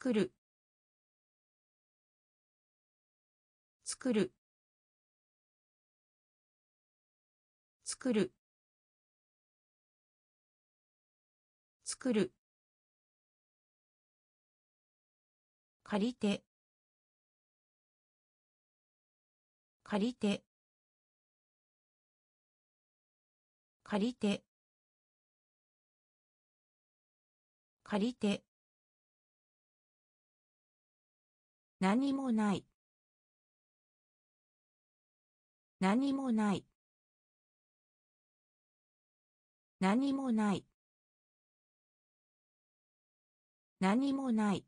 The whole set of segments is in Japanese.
作る。作る。作る。作る。借りて。借りて。借りて。借りて。何もない。何もない。何もない。何もない。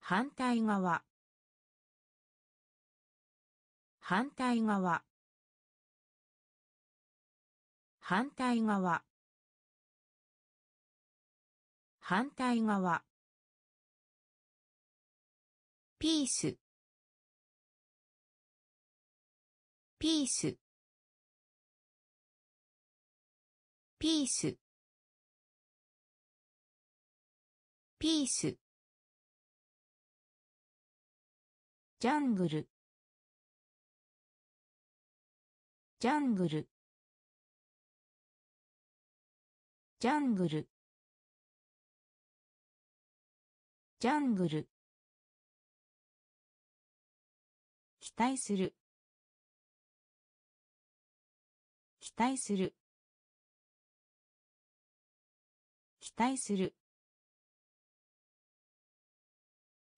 反対側。反対側。反対側。反対側。ピース。ピース。ピース。ピース。ジャングル。ジャングル。ジャングル。ジャングル。期待する。期待する。期待する。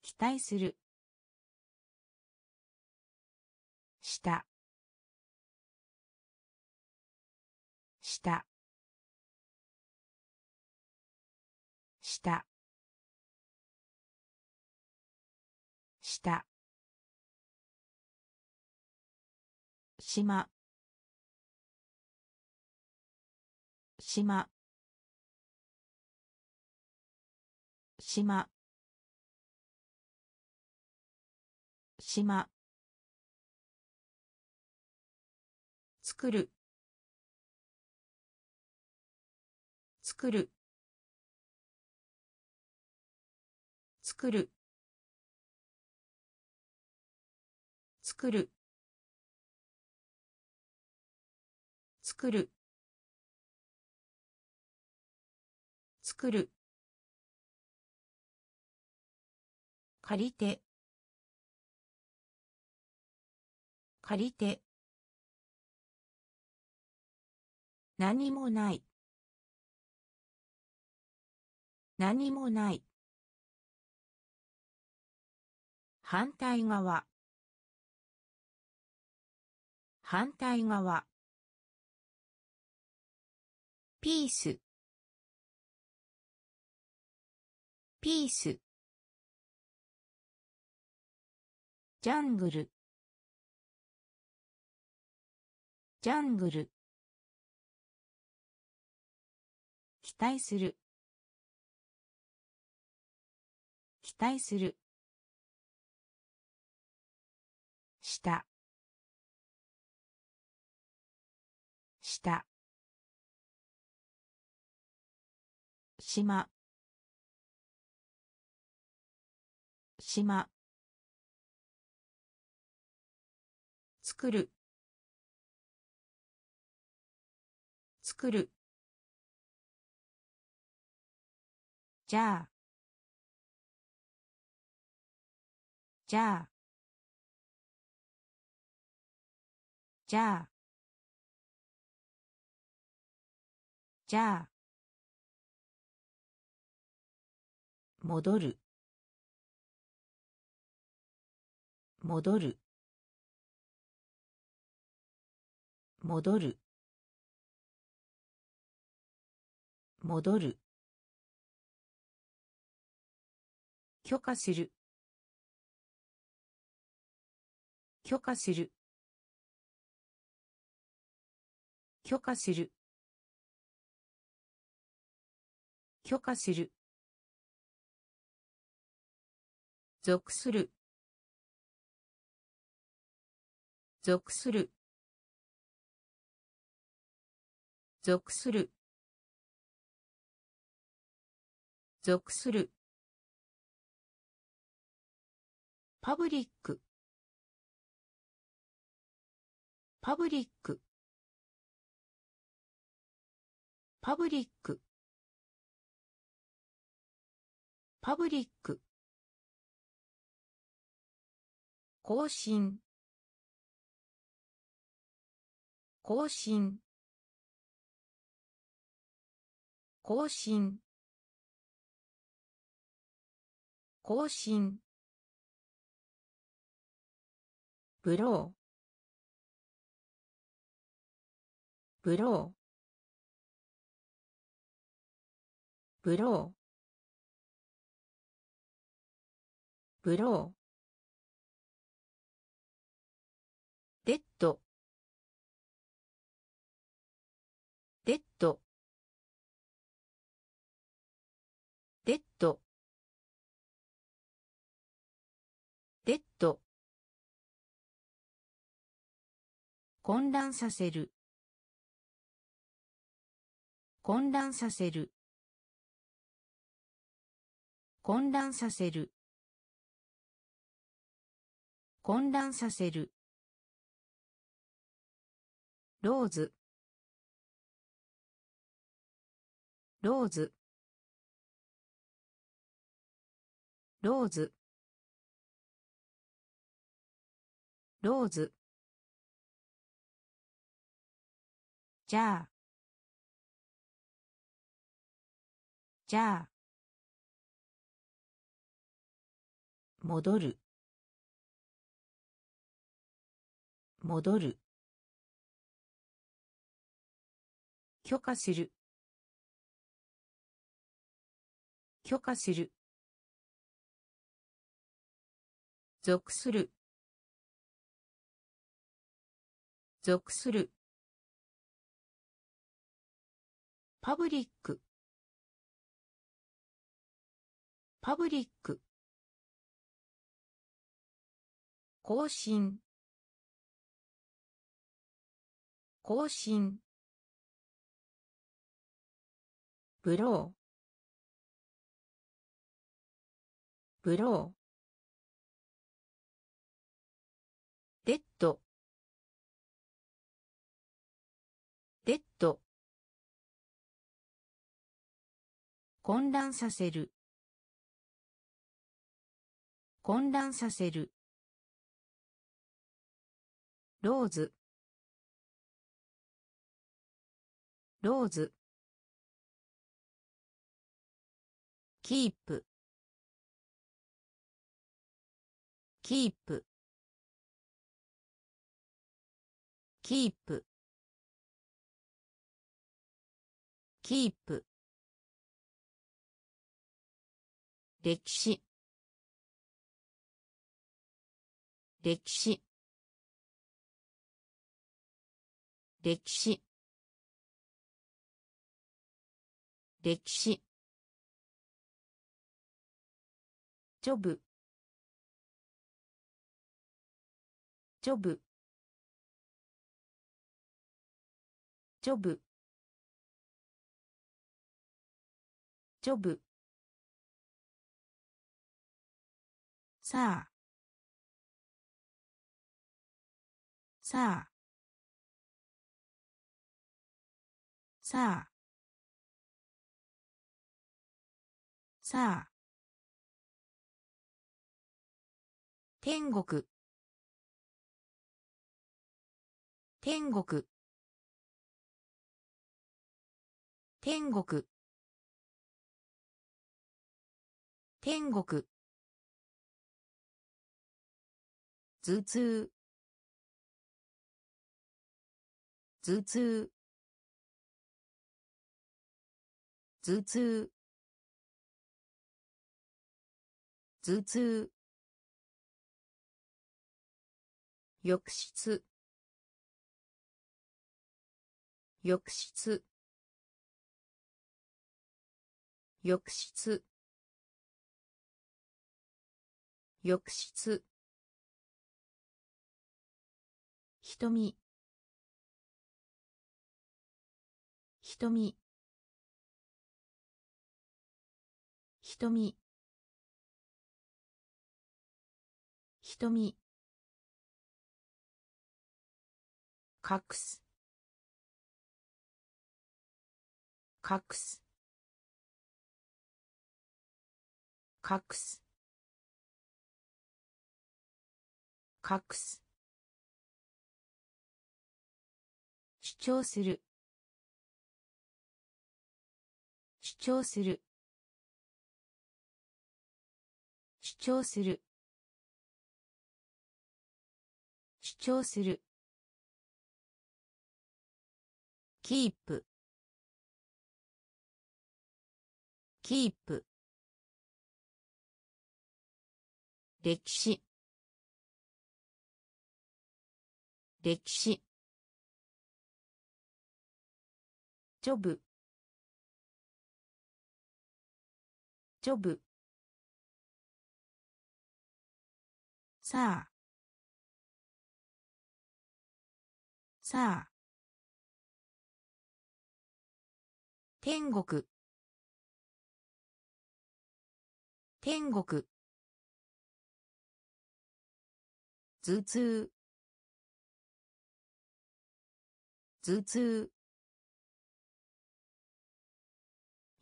期待する。下下下島。島。島。島。作る。作る。作る。作る。作る。作る。借りて。借りて。何もない。何もない。反対側。反対側。ピース。ピース。ジャングル。ジャングル。期待する。期待する。下下島。島。作る。作る。じゃあ。じゃあ。じゃあ。じゃあ。戻る。戻る。戻る。戻る。許可する。許可する。許可する。許可する。属する。属する。属する。属する。パブリック。パブリック。パブリック。パブリック。更新。更新。更新。更新。ブロー。ブロー。ブロー。混乱させる。混乱させる。混乱させる。混乱させる。ローズ。ローズ。ローズ。ローズ。じゃあ。じゃあ。戻る。戻る。許可する。許可する。属する。属する。パブリック。パブリック。更新。更新。ブロー。ブロー。混乱させる。混乱させる。ローズ。ローズ。キープ。キープ。キープ。キープ。歴史。歴史。歴史。歴史。ジョブ。ジョブ。ジョブ。ジョブ。さあ。さあ。さあ。さあ。天国。天国。天国。天国。頭痛頭痛頭痛頭痛浴室。浴室。浴室。浴室。瞳。瞳。瞳。瞳。隠す。隠す。隠す。隠す。張する。主張する。主張する。主張する。キープ。キープ。歴史。歴史。ジョブ。ジョブ。さあ。さあ。天国。天国。頭痛。頭痛。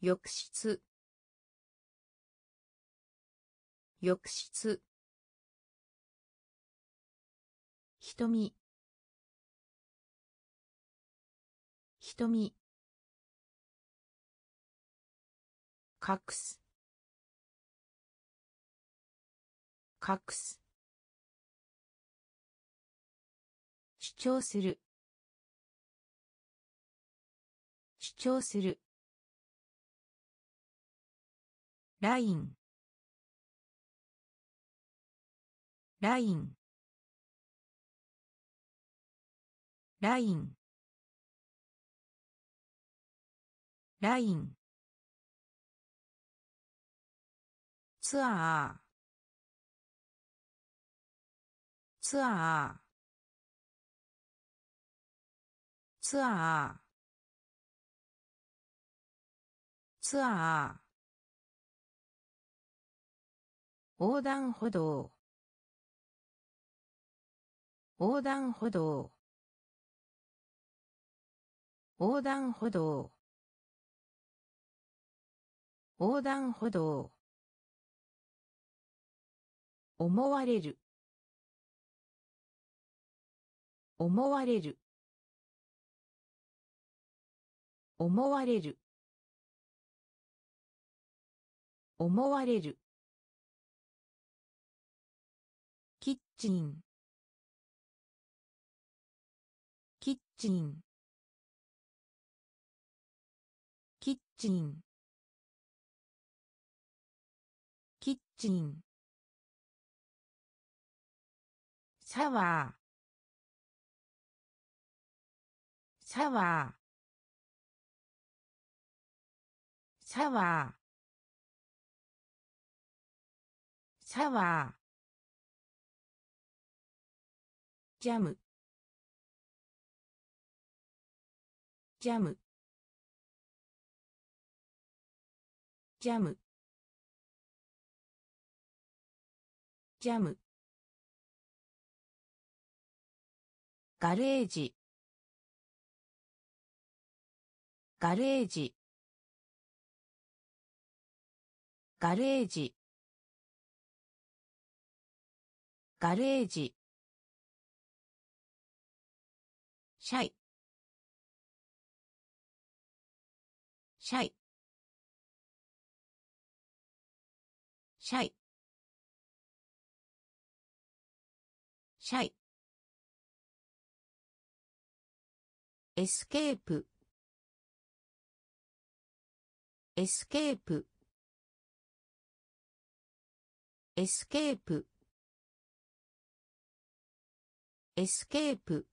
浴室。浴室。瞳。瞳。隠す。隠す。主張する。主張する。ライン。ライン。ライン。ライン。ツアー。ツアー。ツアー。ツアー。横断歩道。横断歩道。横断歩道。横断歩道。思われる。思われる。思われる。思われる。チン。キッチン。キッチン。キッチン。シャワー。シャワー。シャワー。シャワー。ジャム。ジャム。ジャム。ジャム。ガレージ。ガレージ。ガレージ。ガレージ。シャイ。シャイ。シャイ。シャイ。エスケープ。エスケープ。エスケープ。エスケープ。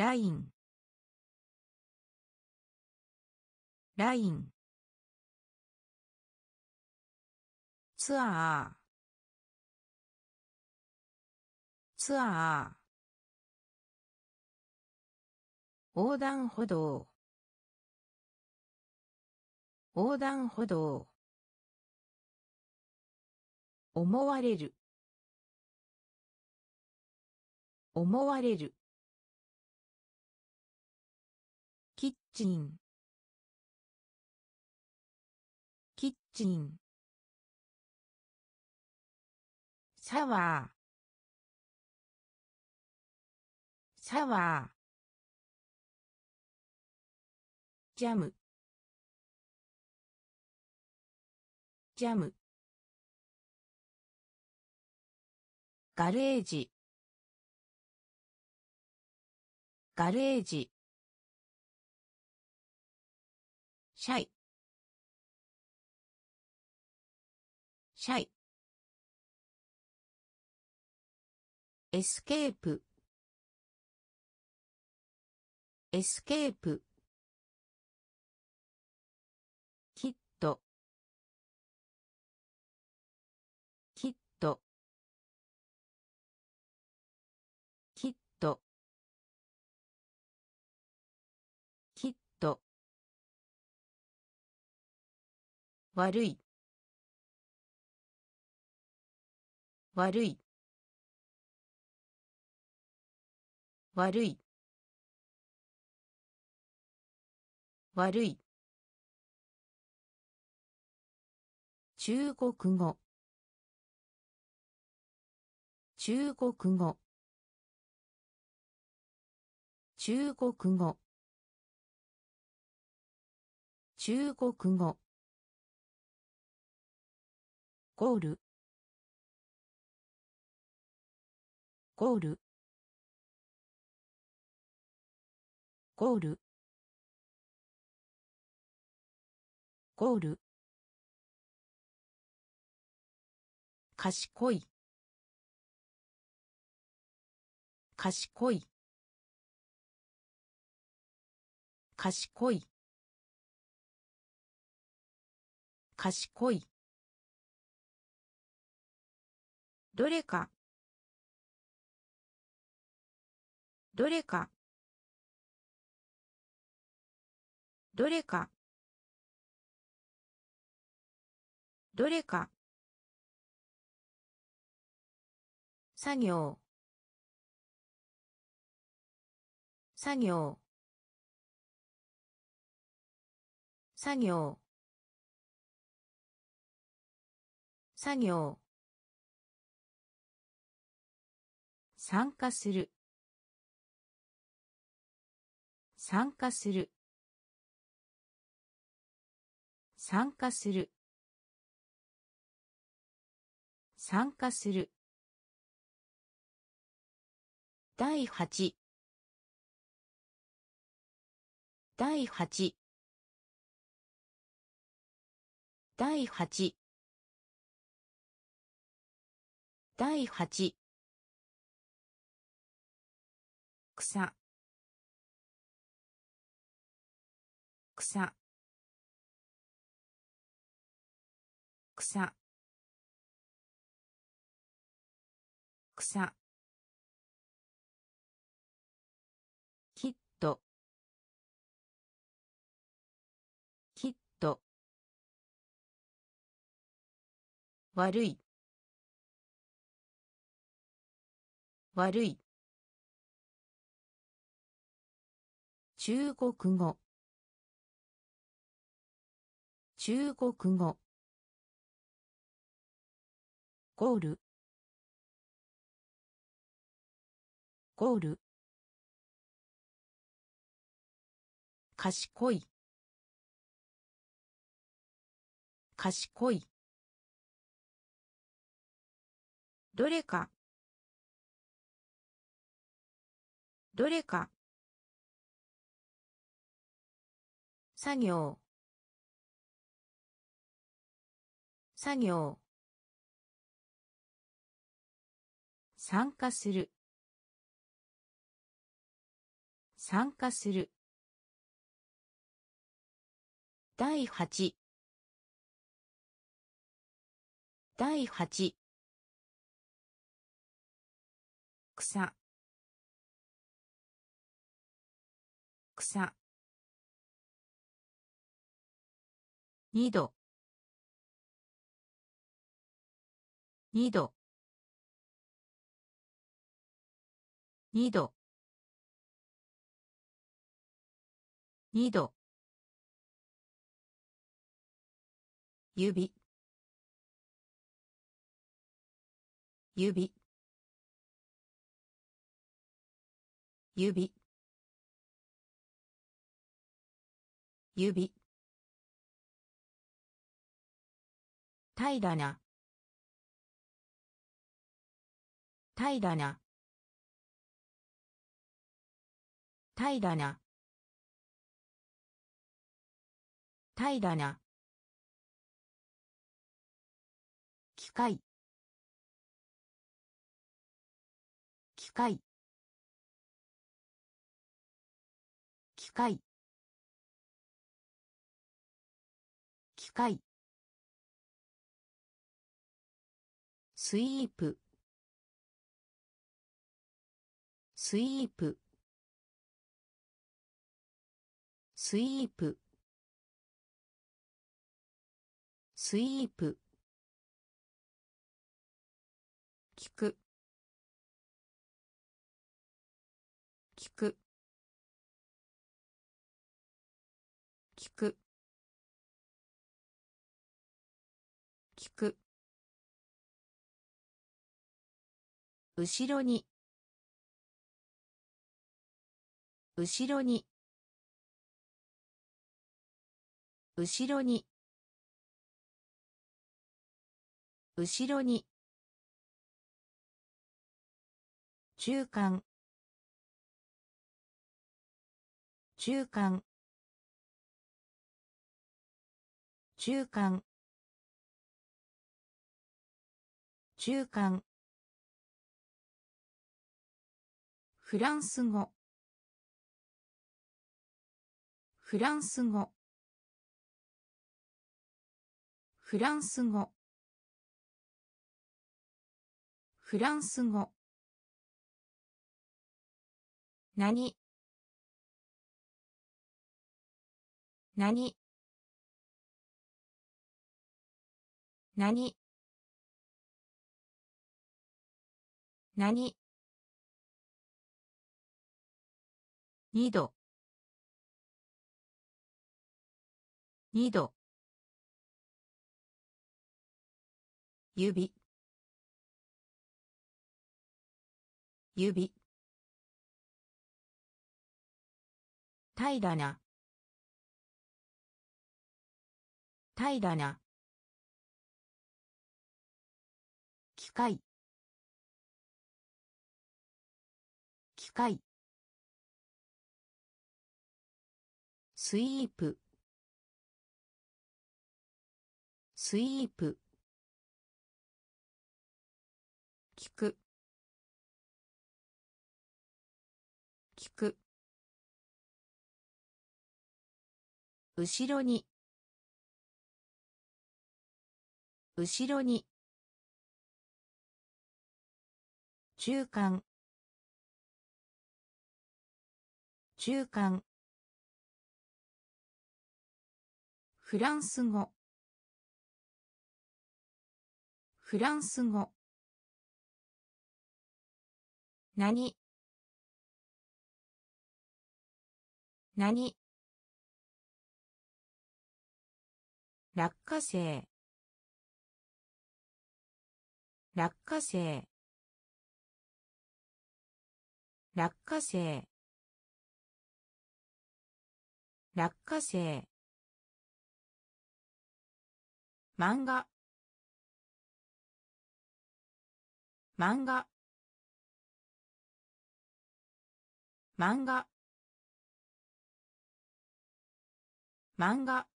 ライン。ライン。ツアー。ツアー。横断歩道。横断歩道。思われる。思われる。チン。キッチン。シャワー。シャワー。ジャム。ジャム。ガレージ。ガレージ。シャイ。シャイ。エスケープ。エスケープ。悪い。悪い。悪い。悪い。中国語。中国語。中国語。中国語。ゴール。ゴール。ゴール。ゴール。賢い。賢い。賢い。賢い。どれか。どれか。どれか。どれか。作業。作業。作業。作業。参加する。参加する。参加する。参加する。第八。第八。第八。第八。草。草。草。草。キットキット悪い。悪い。中国語。中国語。ゴール。ゴール。賢い。賢い。どれか。どれか。作業。作業。参加する。参加する。第八。第八。草。草。二度。二度。二度。二度。指。指。指。指。平らな。平らな。平らな。平らな。機械。機械。機械。機械。スイープ。スイープ。スイープ。スイープ。後ろに。後ろに。後ろに。後ろに。中間。中間。中間。中間。フランス語。フランス語。フランス語。フランス語。何？何？何？何？二度。二度。指。指。平らな。平らな。機械。機械。スイープ。スイープ。聞く。聞く。後ろに。後ろに。中間。中間。フランス語。フランス語。何？何？落花生。落花生。落花生。落花生。漫画。漫画。漫画。漫画。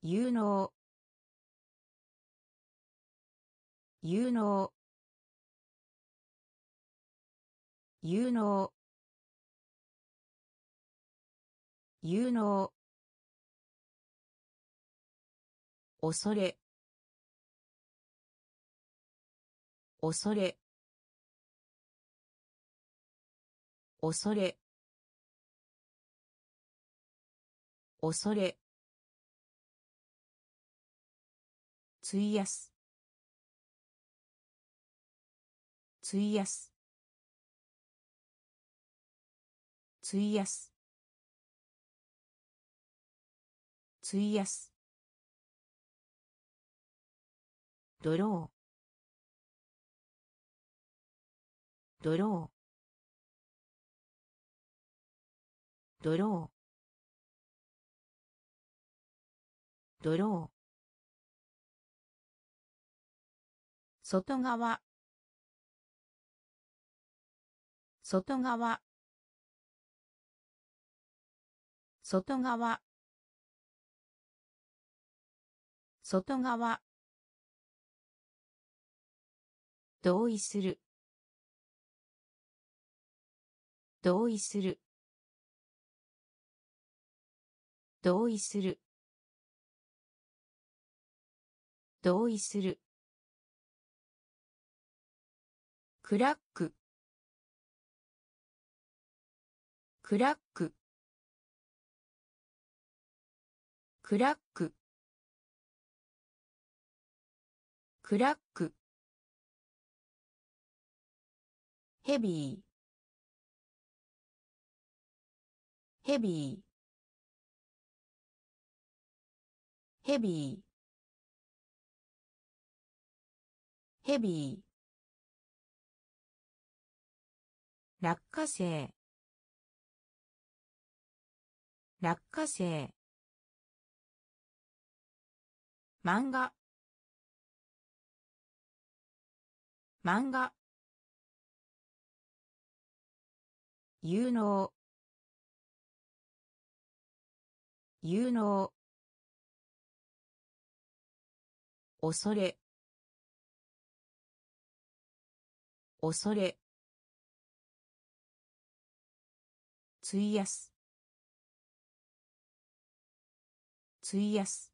有能。有能。有能。有能。恐れ。恐れ。恐れ。恐れ。費やす。費やす。費やす。費やす。ドロー。ドロー。ドロー。ドロー。外側。外側。外側。外側同意する。同意する。同意する。同意する。クラック。クラック。クラック。クラック。ヘビー。ヘビー。ヘビー。ヘビー。落花生。落花生。漫画。漫画。有能。有能。恐れ。恐れ。費やす。費やす。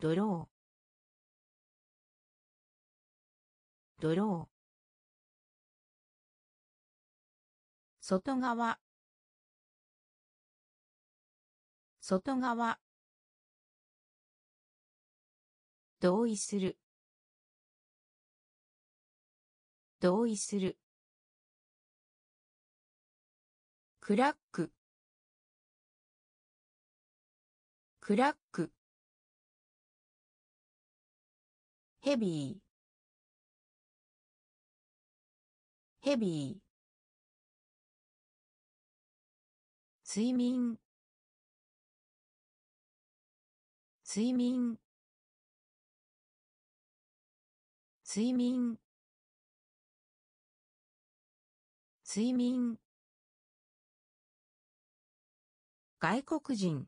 ドロー。ドロー。外側。外側。同意する。同意する。クラック。クラック。ヘビー。ヘビー。睡眠。睡眠。睡眠。睡眠。外国人。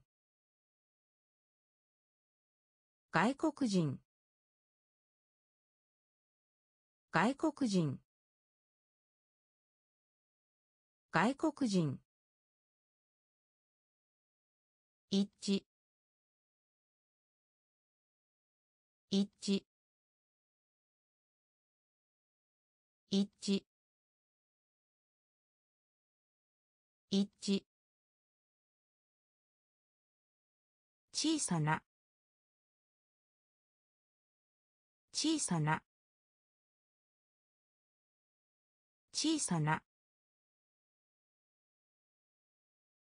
外国人。外国人。外国人。一。致一。致一。致一。致小さな。小さな。小さな。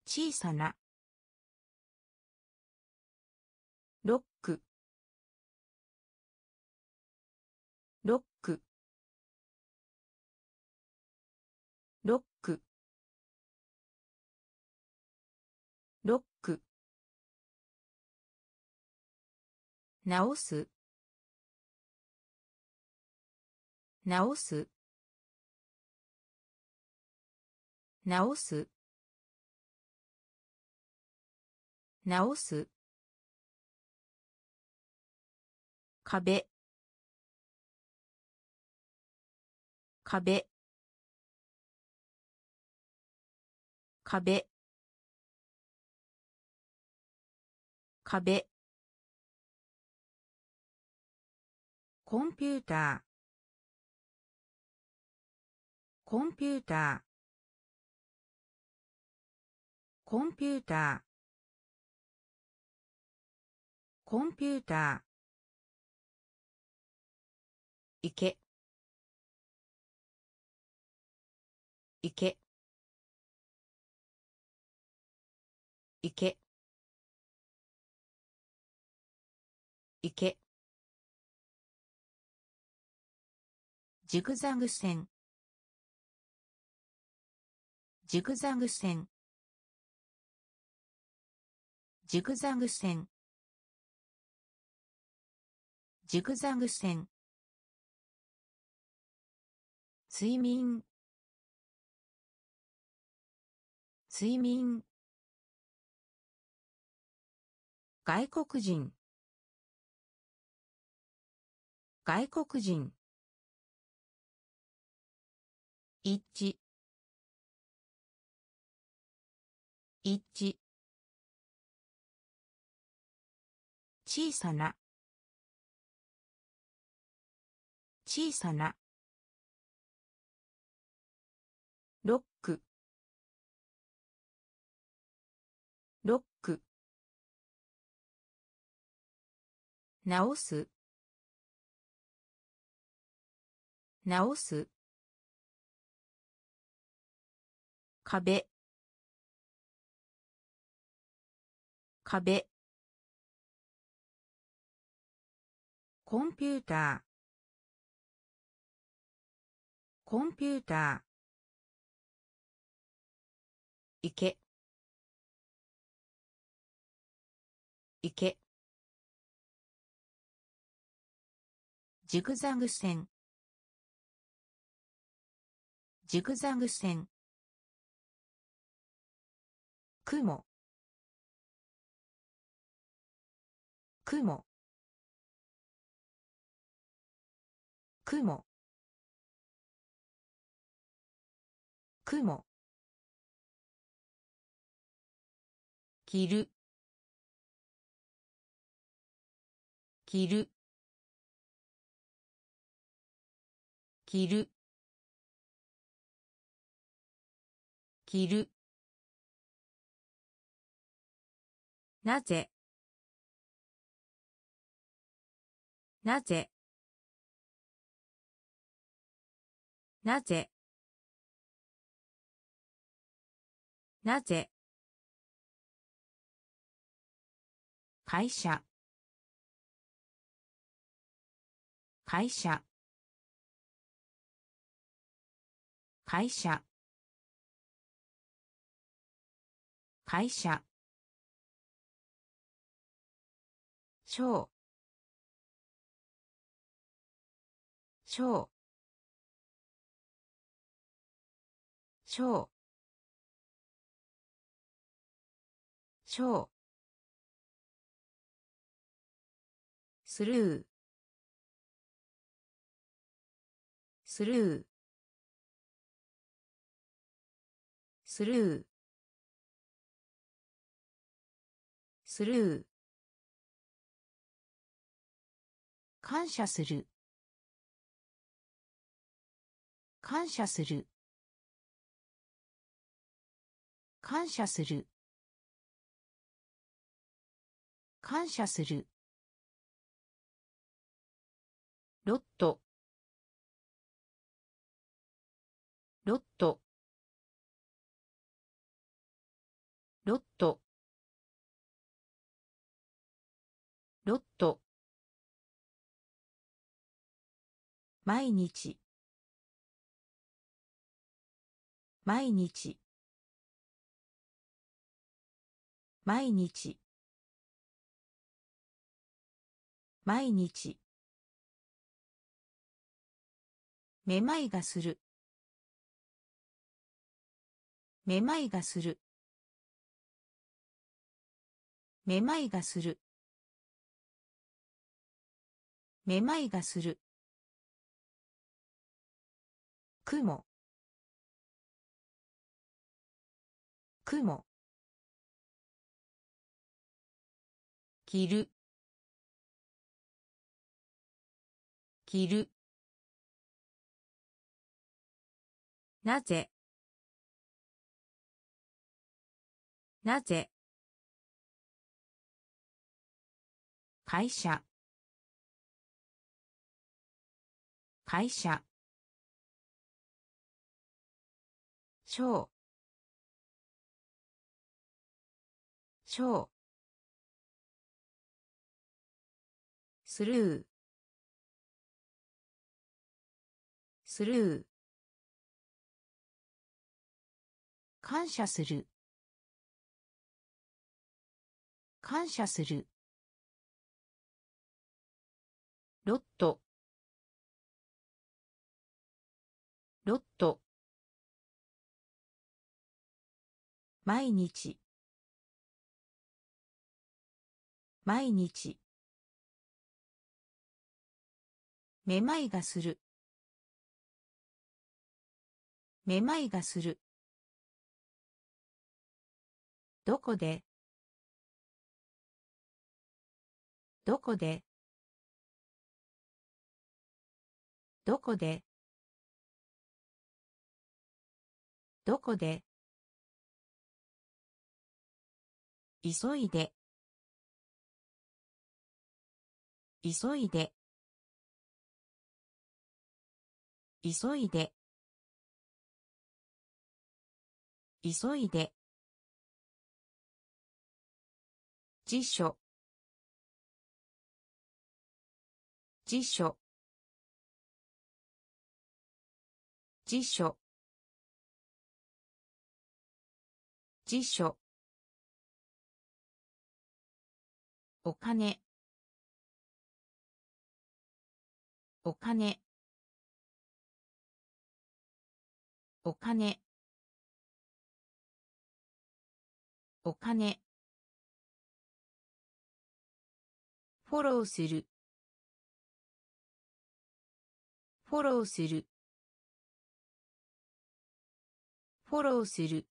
小さな。直す？直す？直す？直す？壁。壁。壁。壁。コンピューター。コンピューター。コンピューター。コンピューター。池。池。池。池。ジグザグ線。ジグザグ線。ジグザグ線。ジグザグ線。睡眠。睡眠。外国人。外国人。一。致一。致小さな。小さな。ロックロック直す。直す。壁。壁。コンピューター。コンピューター。池。池。ジグザグ線。ジグザグ線。雲。雲。雲。雲。着る着る着る着るなぜ？なぜ？なぜ？なぜ？会社。会社。会社。会社。小。小。小。小。スルー。スルー。スルー。スルー。感謝する。感謝する。感謝する。感謝する。ロット。ロット。ロット。ロット。毎日。毎日。毎日。毎日。めまいがする。めまいがする。めまいがする。めまいがする。雲。雲。着る着るなぜ？なぜ？会社。会社。小。小。スルー。スルー。感謝する。感謝する。ロット。ロット。毎日。毎日。めまいがする。めまいがする。どこで？どこで？どこで？どこで？急いで。急いで。急いで。急いで。辞書。辞書。辞書。辞書。お金。お金。お金。お金。フォローする。フォローする。フォローする。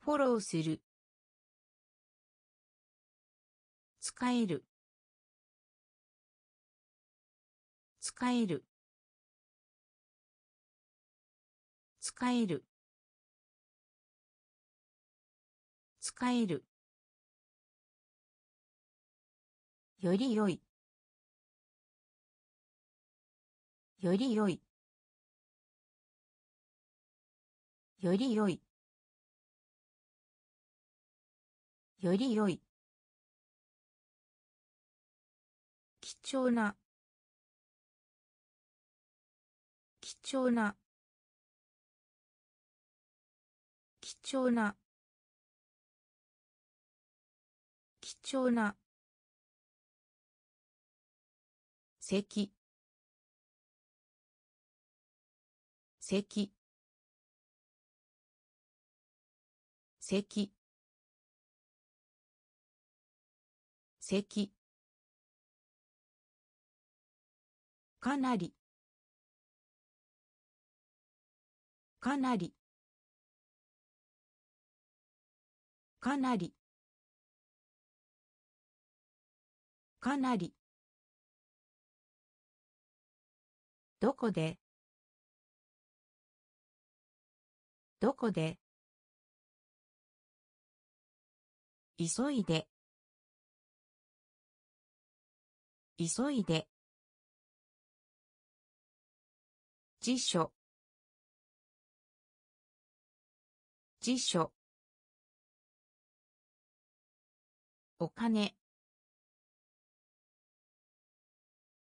フォローする。使える。使える。使える。使える。より良い。より良い。より良い。より良い。貴重な。貴重な。貴重な。貴重な。席席席席かなり。かなり。かなり。かなり。どこで？どこで？急いで。急いで。辞書。辞書。お金。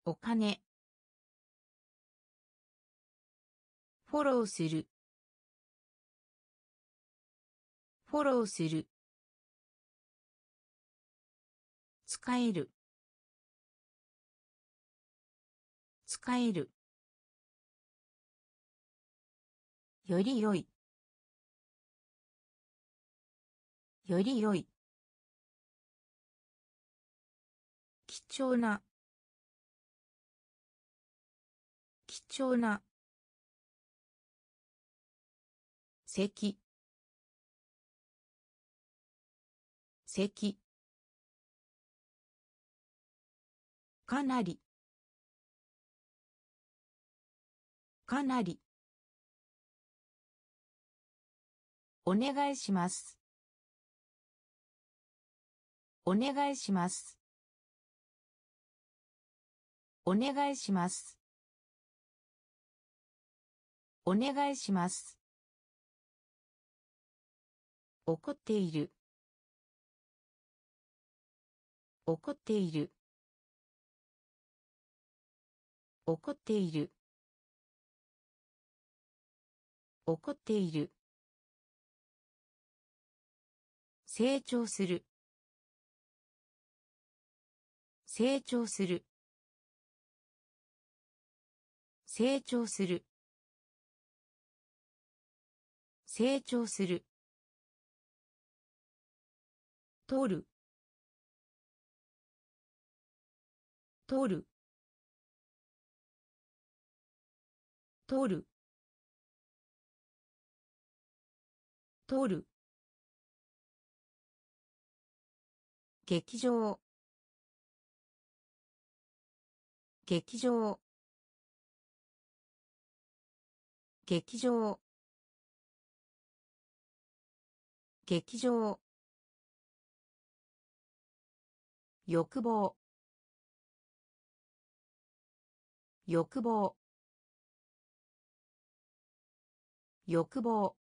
お金。フォローする。フォローする。使える。使える。より良い。より良い。貴重な。貴重な。席。席。かなり。かなり。お願いします。お願いします。お願いします。お願いします。怒っている。怒っている。怒っている。怒っている。成長する。成長する。成長する。成長する。取る。取る。取る。取る。劇場。劇場。劇場。劇場。欲望。欲望。欲望。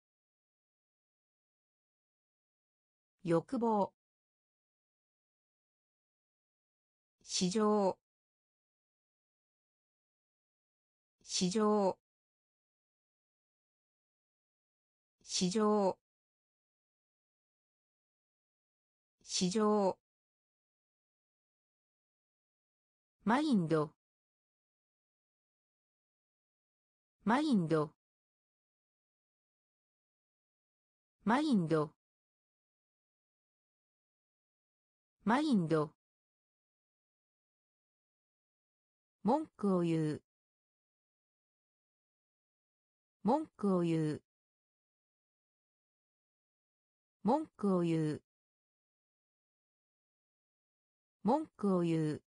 欲望。市場。市場。市場。市場。マインド。マインド。マインド。マインド。文句を言う。文句を言う。文句を言う。文句を言う。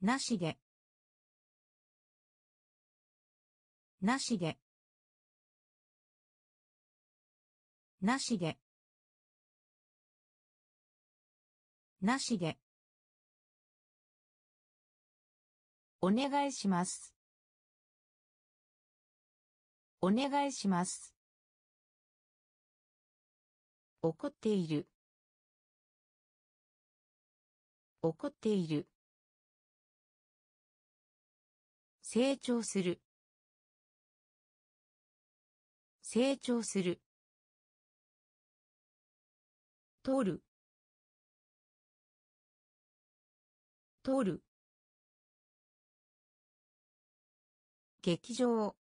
なしで。なしで。なしで。なしで。お願いします。お願いします。怒っている。怒っている。成長する。成長する。取る。取る。劇場。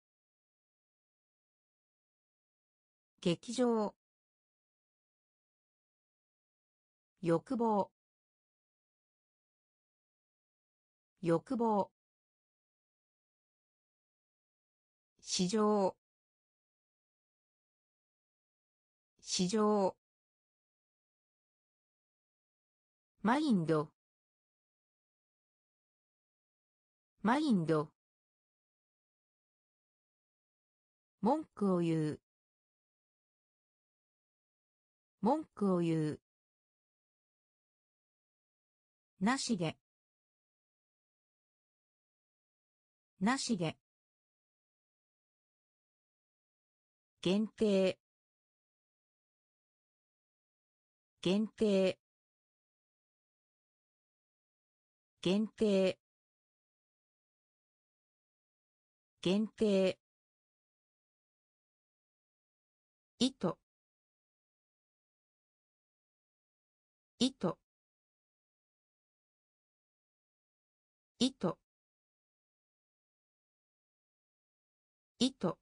劇場。欲望。欲望。市場。市場。マインド。マインド。文句を言う。文句を言う。なしでなしで限定。限定。限定。限定。糸。糸。糸。糸。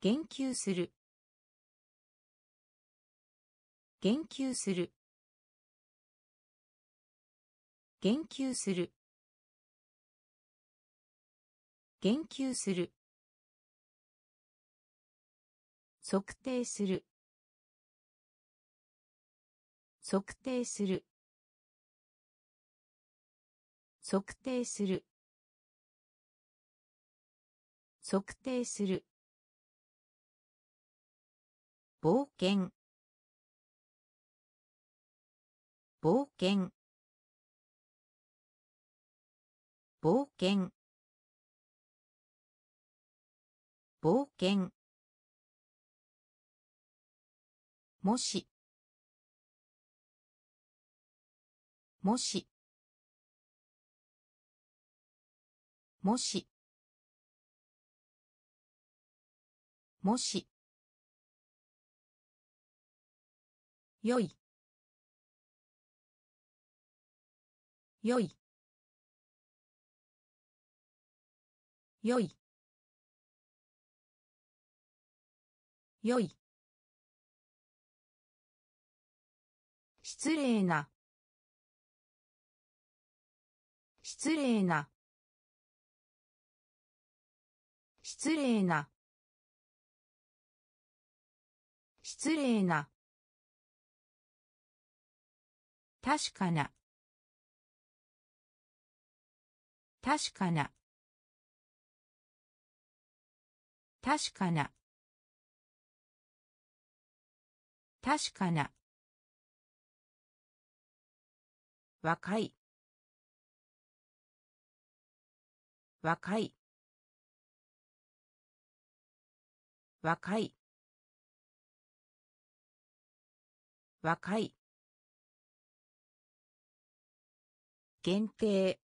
言及する。言及する。言及する。言及する。測定する。測定する。測定する。測定する。冒険。冒険。冒険。冒険。もし。もし。もし。もし。よい。よい。よい。よい。失礼な。失礼な。失礼な。失礼な。確かな。確かな。確かな。確かな。若い。若い。若い。若い。限定。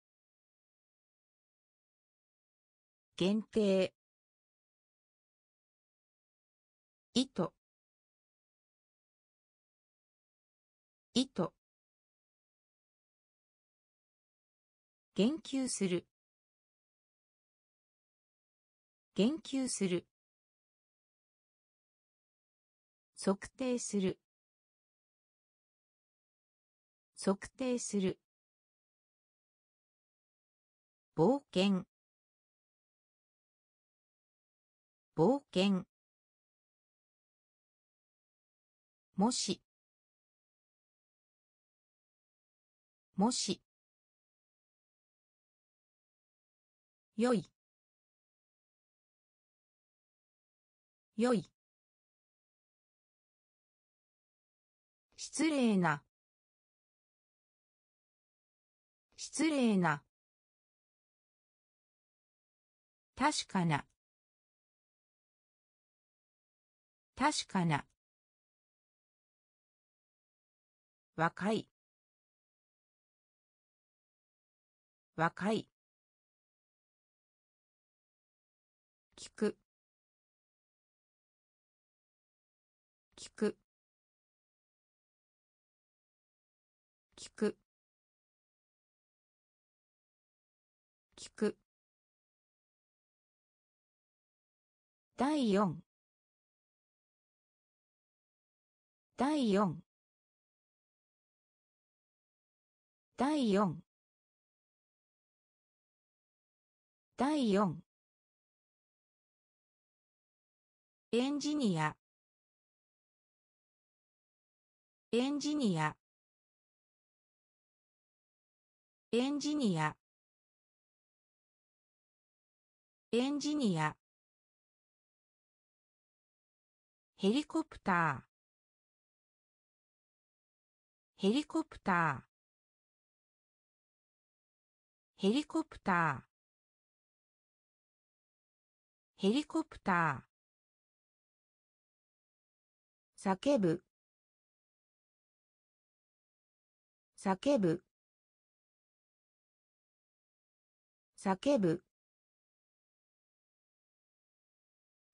限定。糸糸言及する。言及する。測定する。測定する。冒険。冒険。もし。もし。よい。よい。失礼な。失礼な。確かな。確かな。若い。若い。第四。第四。第四。第四。エンジニア。エンジニア。エンジニア。エンジニア。ヘリコプター。ヘリコプター。ヘリコプター。ヘリコプター。叫ぶ。叫ぶ。叫ぶ。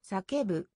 叫ぶ。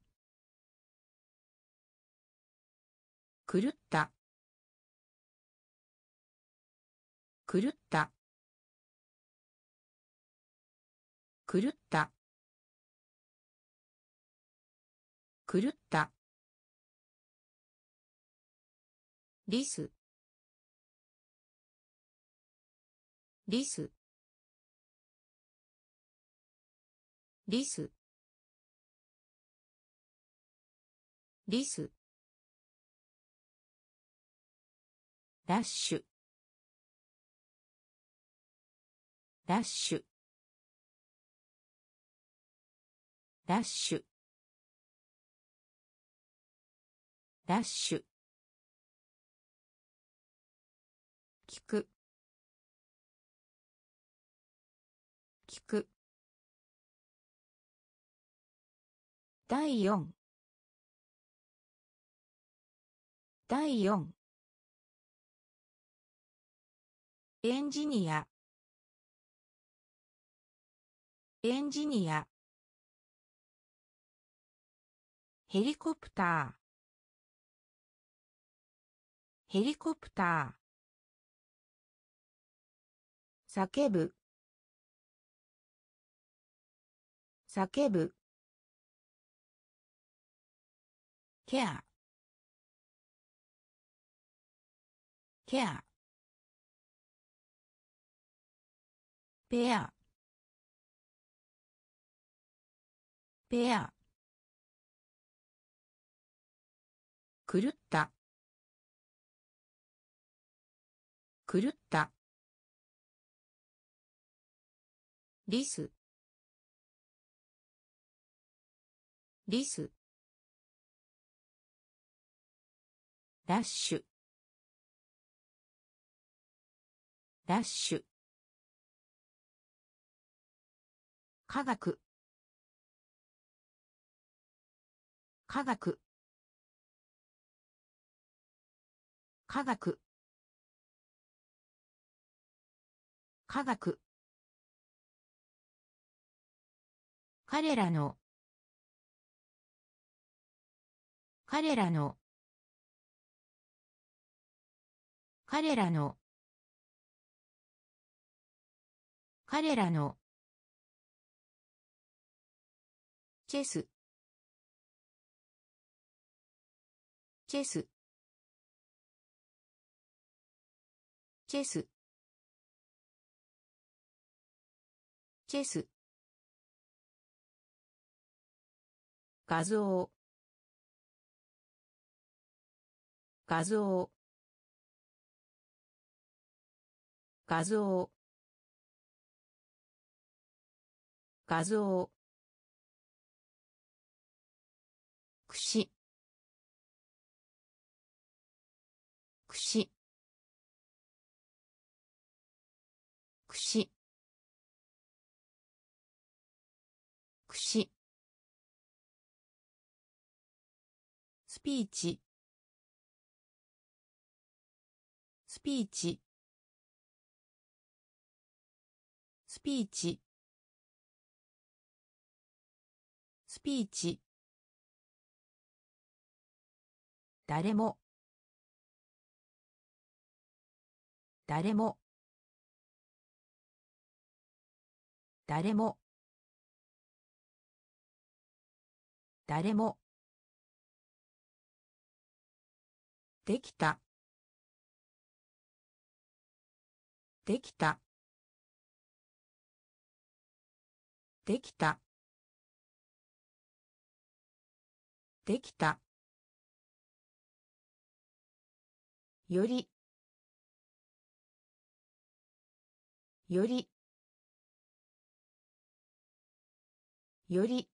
狂った。狂った。狂った。狂った。リス。リス。リス。リス。ラッシュ。ラッシュ。ラッシュ。ラッシュ。聞く。聞く。第四。第四。エンジニア。エンジニア。ヘリコプター。ヘリコプター。叫ぶ。叫ぶ。ケア。ケア。ペアペア狂った狂ったリスリスラッシュラッシュ科学。科学。科学。科学。彼らの。彼らの。彼らの。彼らの。チェス。チェス。チェス。チェス。画像。画像。画像。画像。くしくしくしくしスピーチ。スピーチ。スピーチ。スピーチ。誰も。誰も。誰も。誰も。できた。できた。できた。できた。より。より。より。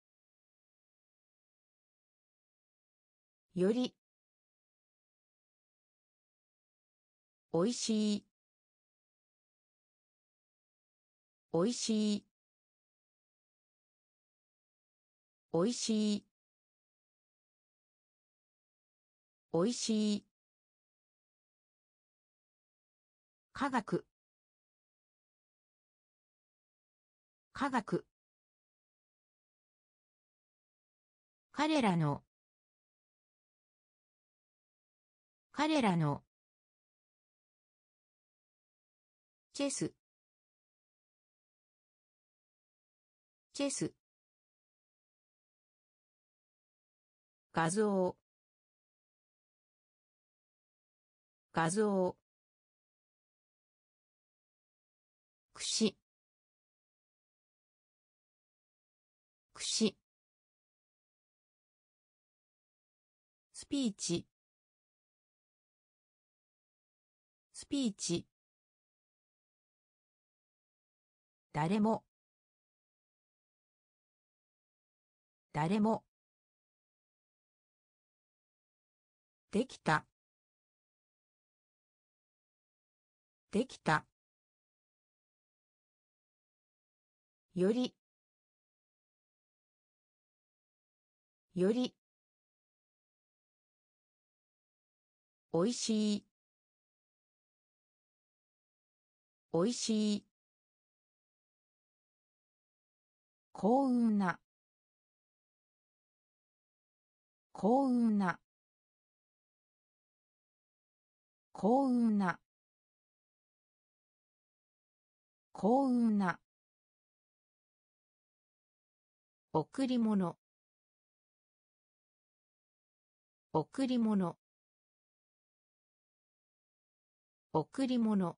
より。おいしい。おいしい。おいしい。おいしい。科学。科学。彼らの。彼らの。チェス。チェス。画像。画像。くしくしスピーチ。スピーチ。誰も。誰も。できた。できた。より。より。おいしい。おいしい。幸運な。幸運な。幸運な。幸運な。贈り物。贈り物。贈り物。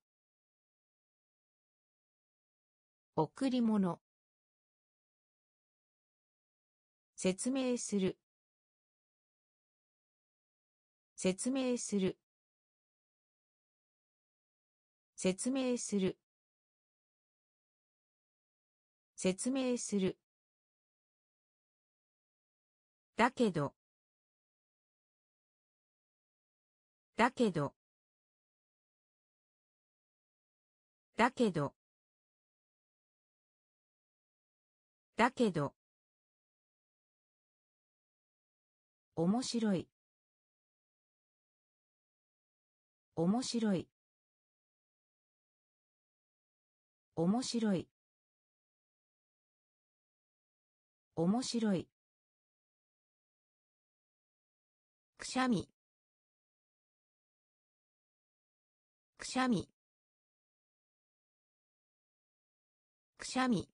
贈り物。説明する。説明する。説明する。説明する。だけど。だけど。だけど。だけど。面白い。面白い。面白い。面白い。くしゃみ。くしゃみ。くしゃみ。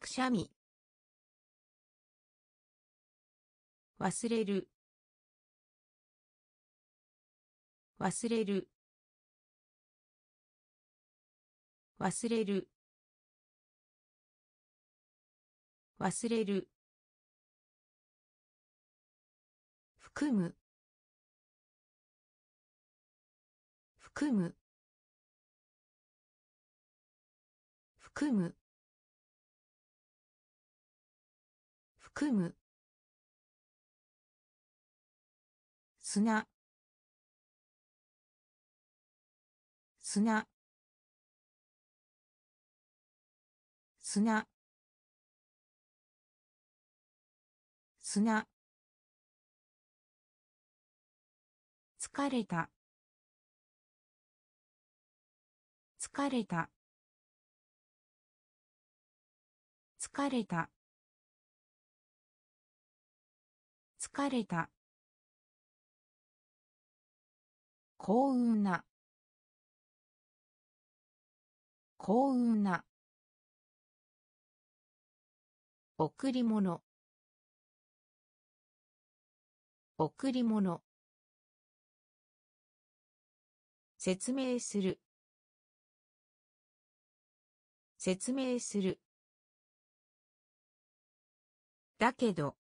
くしゃみ。忘れる。忘れる。忘れる。忘れる。含む。含む。含む。含む。砂。砂。砂。砂。疲れた。疲れた。疲れた。疲れた。幸運な。幸運な。贈り物。贈り物。説明する。説明する。だけど。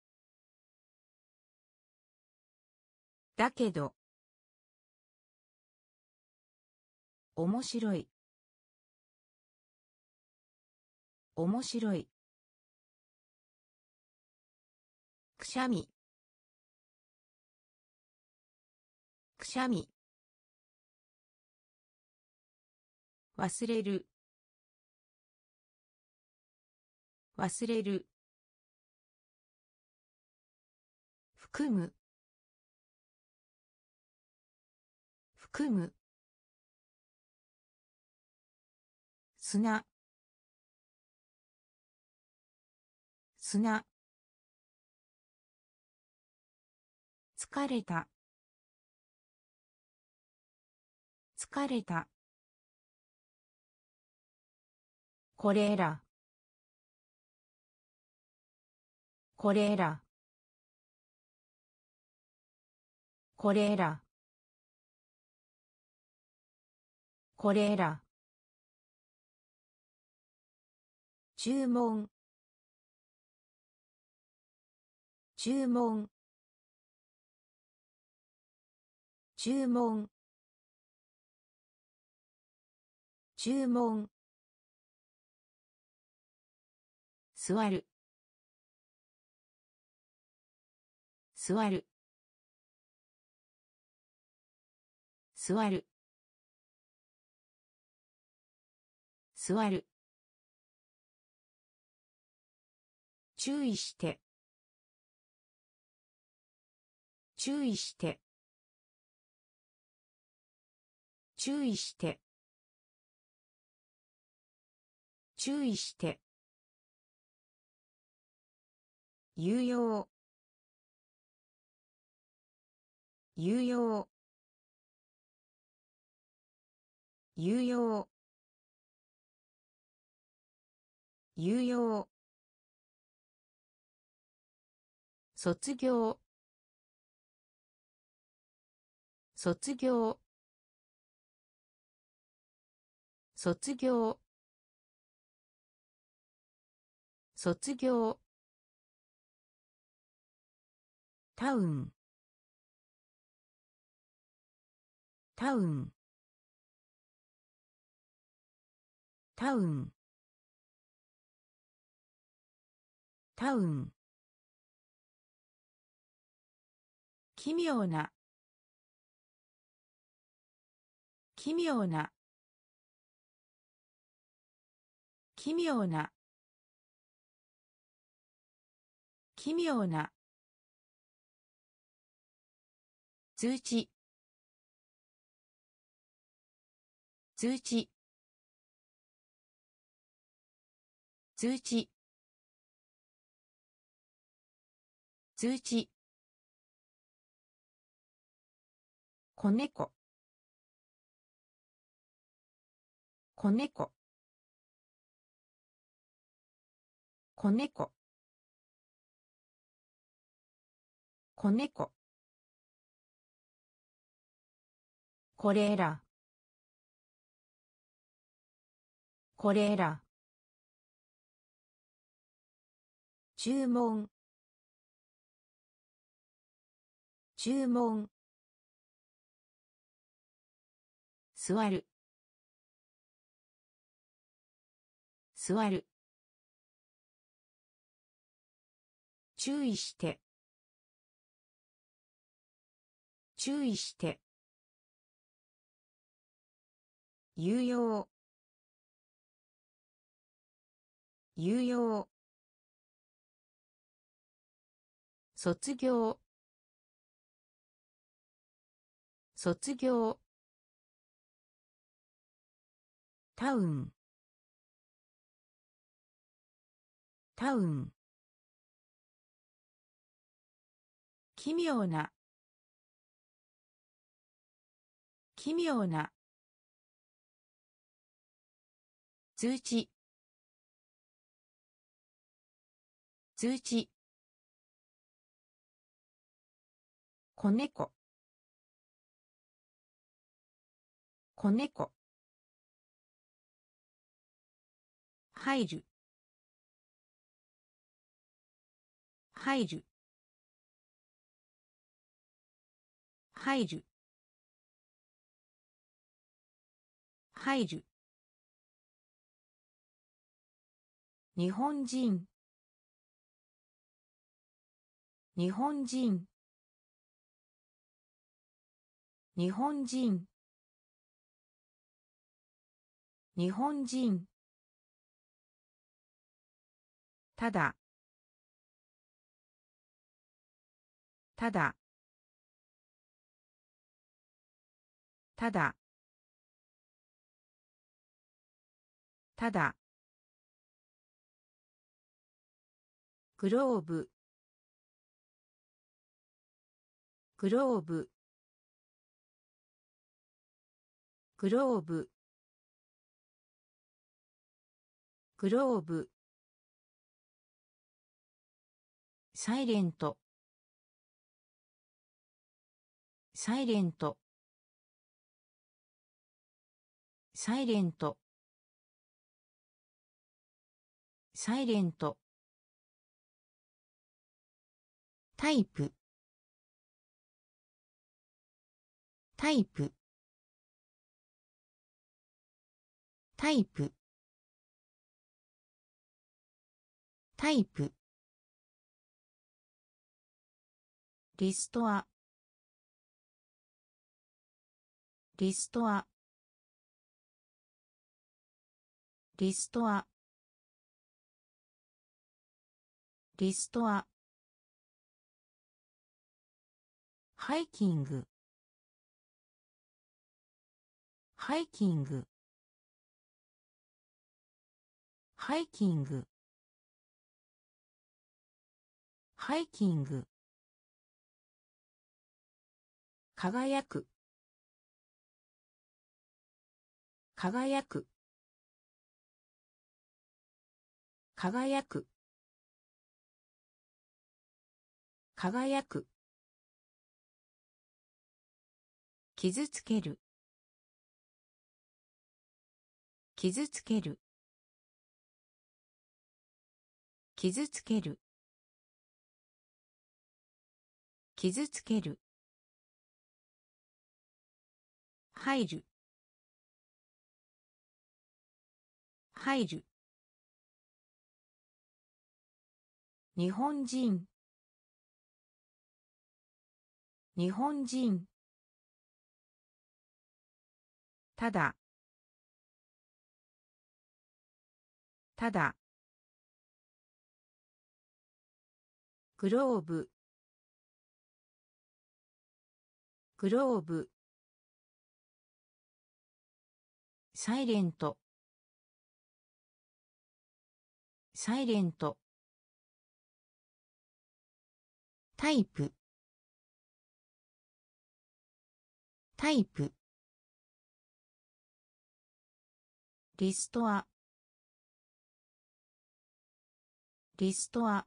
だけど。面白い。面白い。くしゃみ。くしゃみ。忘れる。忘れる。含む。含む。砂。砂。疲れた。疲れた。これら。これら。これら。これら。注文。注文。注文。注文。座る。座る。座る。座る。注意して。注意して。注意して。注意して。有用。有用。有用。有用。卒業。卒業。卒業。卒業。タウン。タウン。タウン。タウン。奇妙な。奇妙な。奇妙な。奇妙な。通知。通知。通知。通知。子猫。子猫。子猫。子猫。これら。これら。注文。注文。座る。座る。注意して。注意して。有用。有用。卒業。卒業。タウン。タウン。奇妙な。奇妙な。通知。通知。子猫。子猫。入る。入る。入る。入る。日本人。日本人。日本人。日本人。ただ。ただ。ただ。ただ。グローブ。グローブ。グローブ。グローブ。サイレント。サイレント。サイレント。サイレント。タイプ。タイプ。タイプ。タイプ。リストア。リストア。リストア。リストア。ハイキング。ハイキング。ハイキング。ハイキング。輝く。輝く。輝く。輝く。傷つける。傷つける。傷つける。傷つける。入る。入る。日本人。日本人。ただ。ただ。グローブ。グローブ。サイレント。サイレント。タイプ。タイプ。リストア。リストア。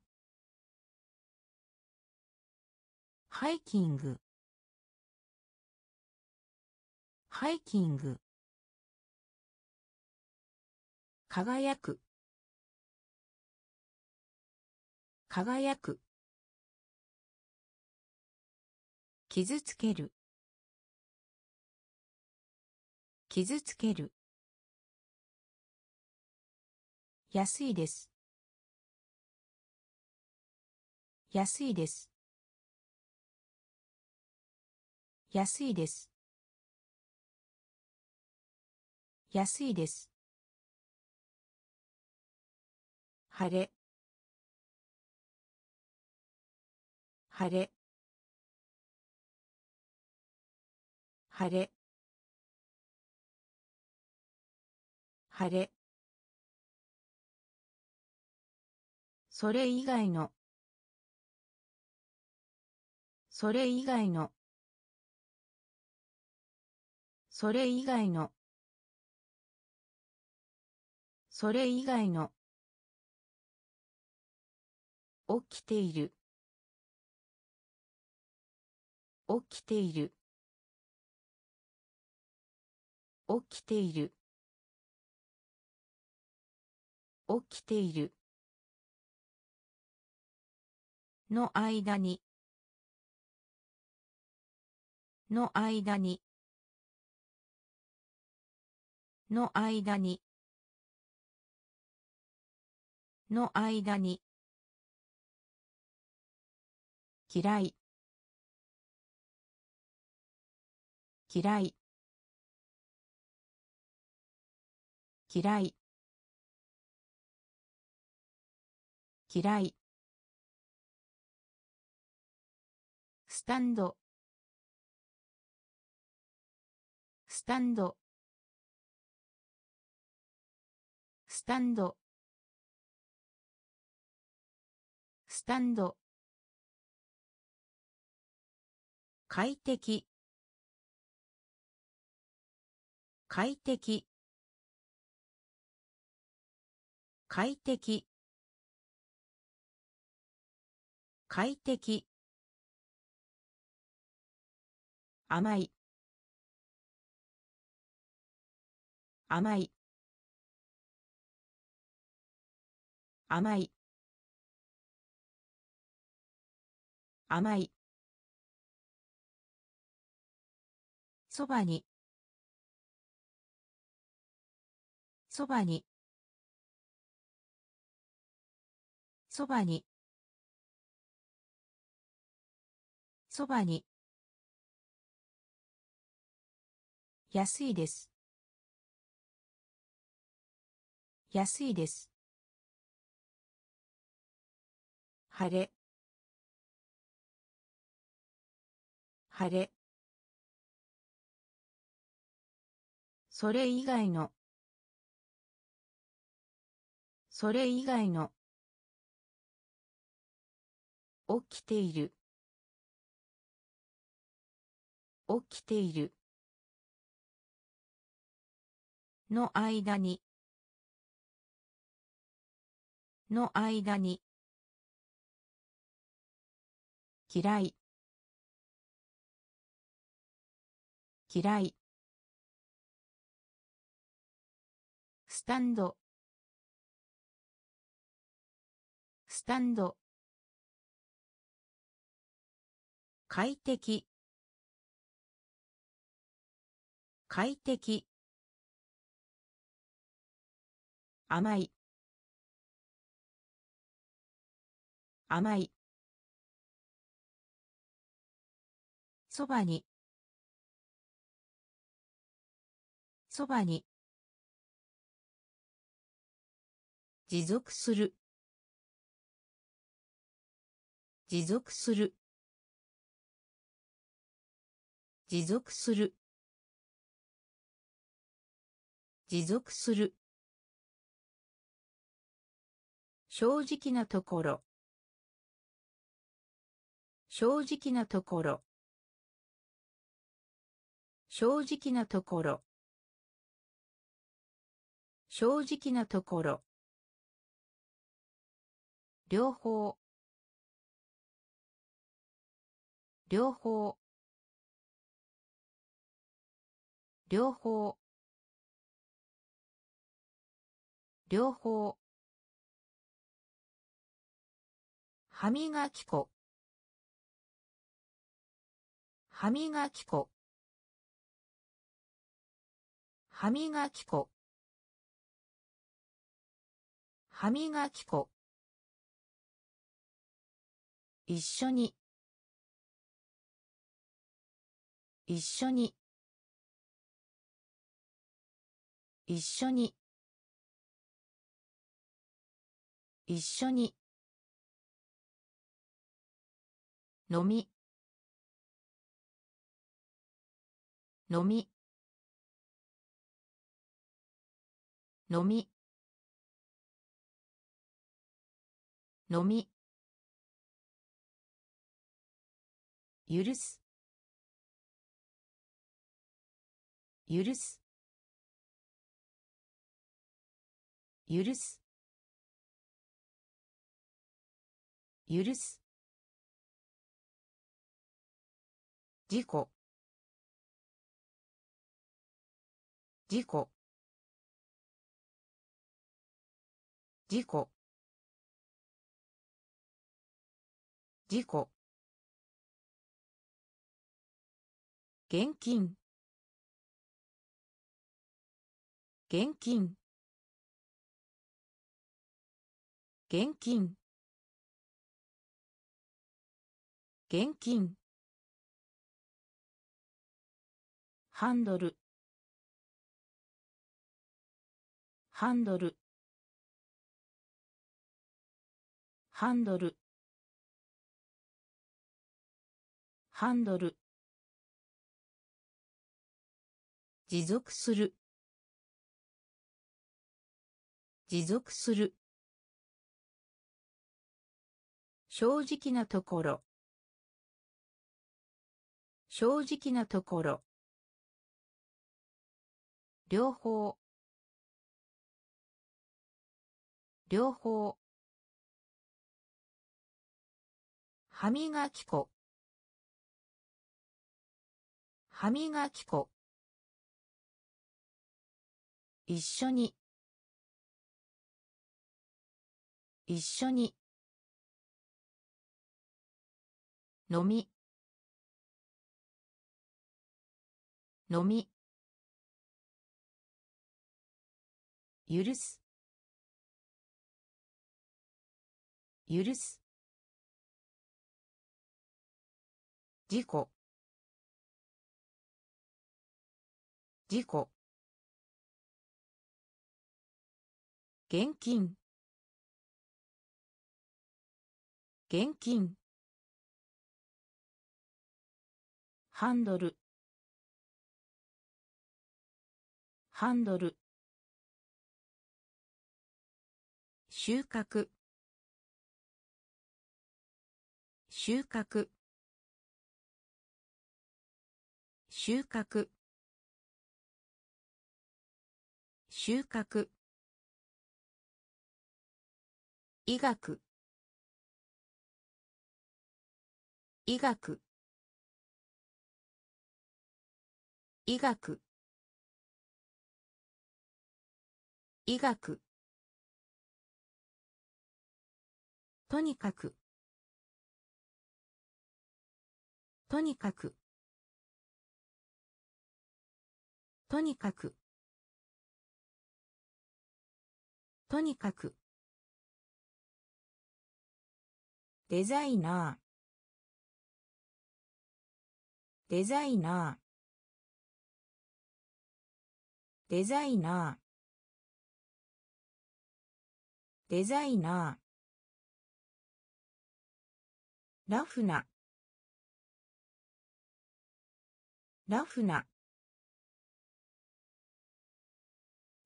ハイキング。ハイキング。輝く。輝く。傷つける。傷つける。安いです。安いです。安いです。安いです。晴れ。晴れ。晴れ。晴れ。それ以外の。それ以外の。それ以外の。それ以外の。起きている。起きている。起きている。起きている。の間に。の間に。の間に。の間に。嫌い。嫌い。嫌い。嫌い。スタンド。スタンド。スタンド。スタンド。快適。快適。快適。快適。甘い。甘い。甘い。甘い。そばに。そばに。そばに。そばに。安いです。安いです。晴れ。晴れ。それ以外の。それ以外の。起きている。起きている。の間に。の間に。嫌い。嫌い。スタンド。スタンド。快適。快適。甘い。甘い。そばに。そばに。持続する。持続する。持続する。持続する。正直なところ。正直なところ。正直なところ。正直なところ。両方。両方。両方。両方。歯磨き粉。歯磨き粉。歯磨き粉。歯磨き粉。一緒に。一緒に。一緒に。一緒に。飲み。飲み。飲み。飲み。許す。許す。許す。許す。事故。事故。事故。事故。現金。現金。現金。現金。ハンドル。ハンドル。ハンドル。ハンドル。持続する。持続する。正直なところ。正直なところ。両方。両方。歯磨き粉。歯磨き粉。一緒に。一緒に。飲み。飲み。許す。許す。事故。事故。現金。現金。ハンドル。ハンドル。収穫。収穫。収穫。収穫。医学。医学。医学。医学。とにかく。とにかく。とにかく。とにかく。デザイナー。デザイナー。デザイナー。デザイナー。ラフな。ラフな。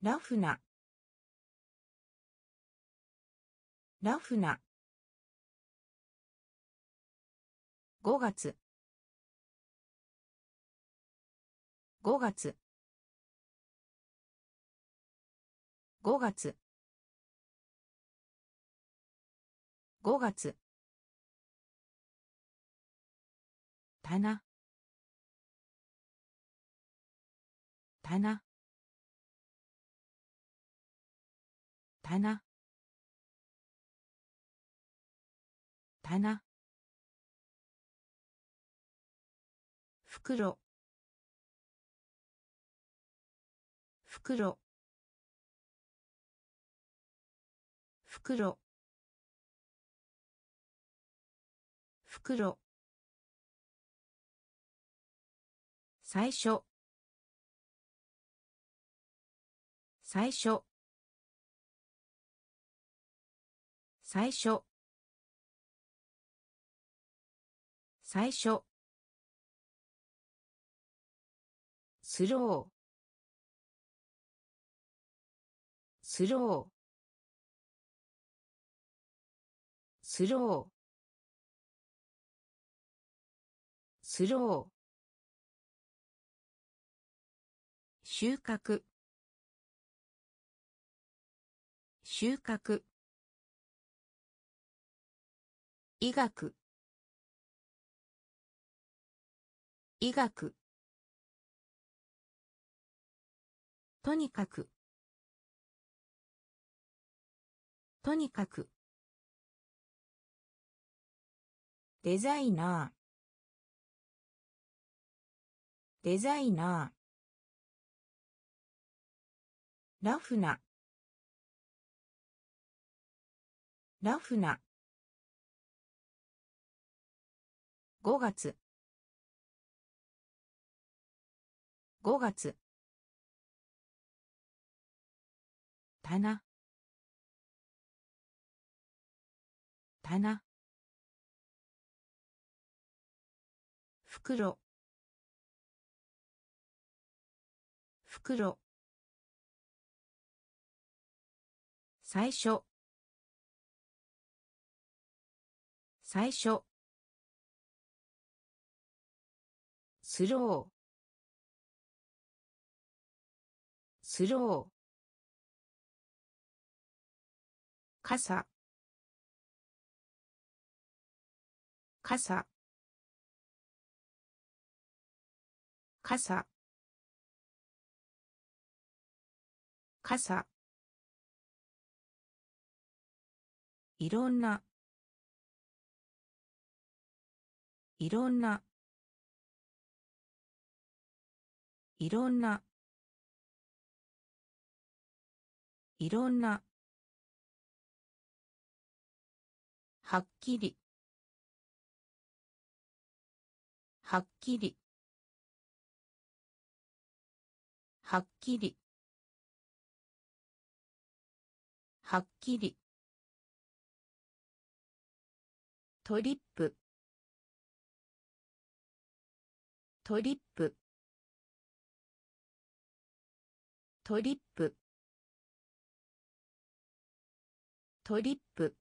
ラフな。ラフな。5月。5月。5月。5月。棚。棚。棚。棚。袋。袋。袋。袋。最初。最初。最初。最初。スロー。スロー。スロー。スロー。収穫。収穫。医学。医学。とにかく。とにかく。デザイナー。デザイナー。ラフな。ラフな。5月。5月。棚。棚。袋。袋。最初。最初。スロー。スロー。傘。傘。傘。傘。いろんないろんないろんないろんなはっきりはっきりはっきりはっきり。トリップ。トリップ。トリップ。トリップ。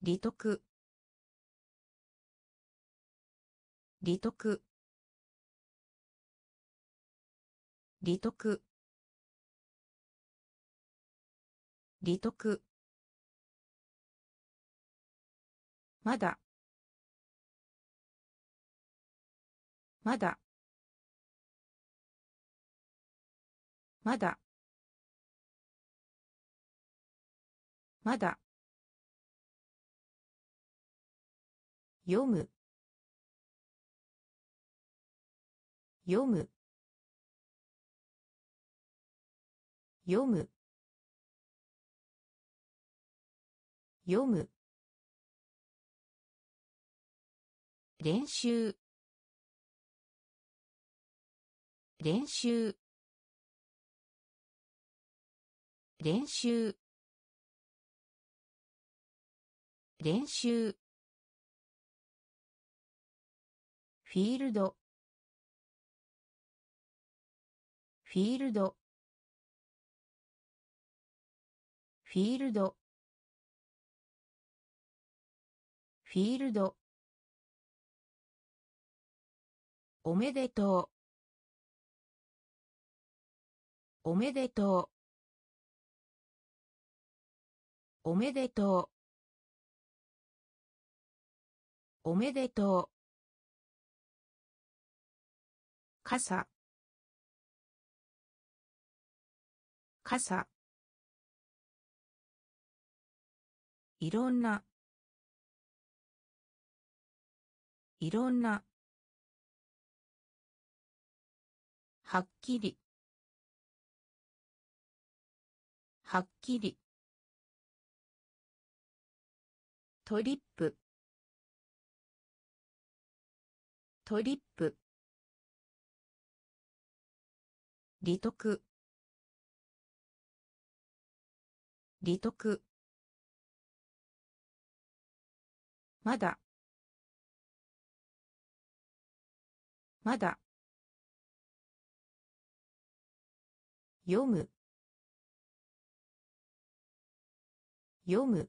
利得。利得。利得。利得。まだ。まだ。まだ。まだ。読む。読む。読む。読む。練習。練習。練習。練習。フィールド。フィールド。フィールド。フィールド。おめでとう。おめでとう。おめでとう。おめでとう。傘。傘。いろんな。いろんな。はっきり。はっきり。トリップ。トリップ。利得。利得。まだ。まだ。読む。読む。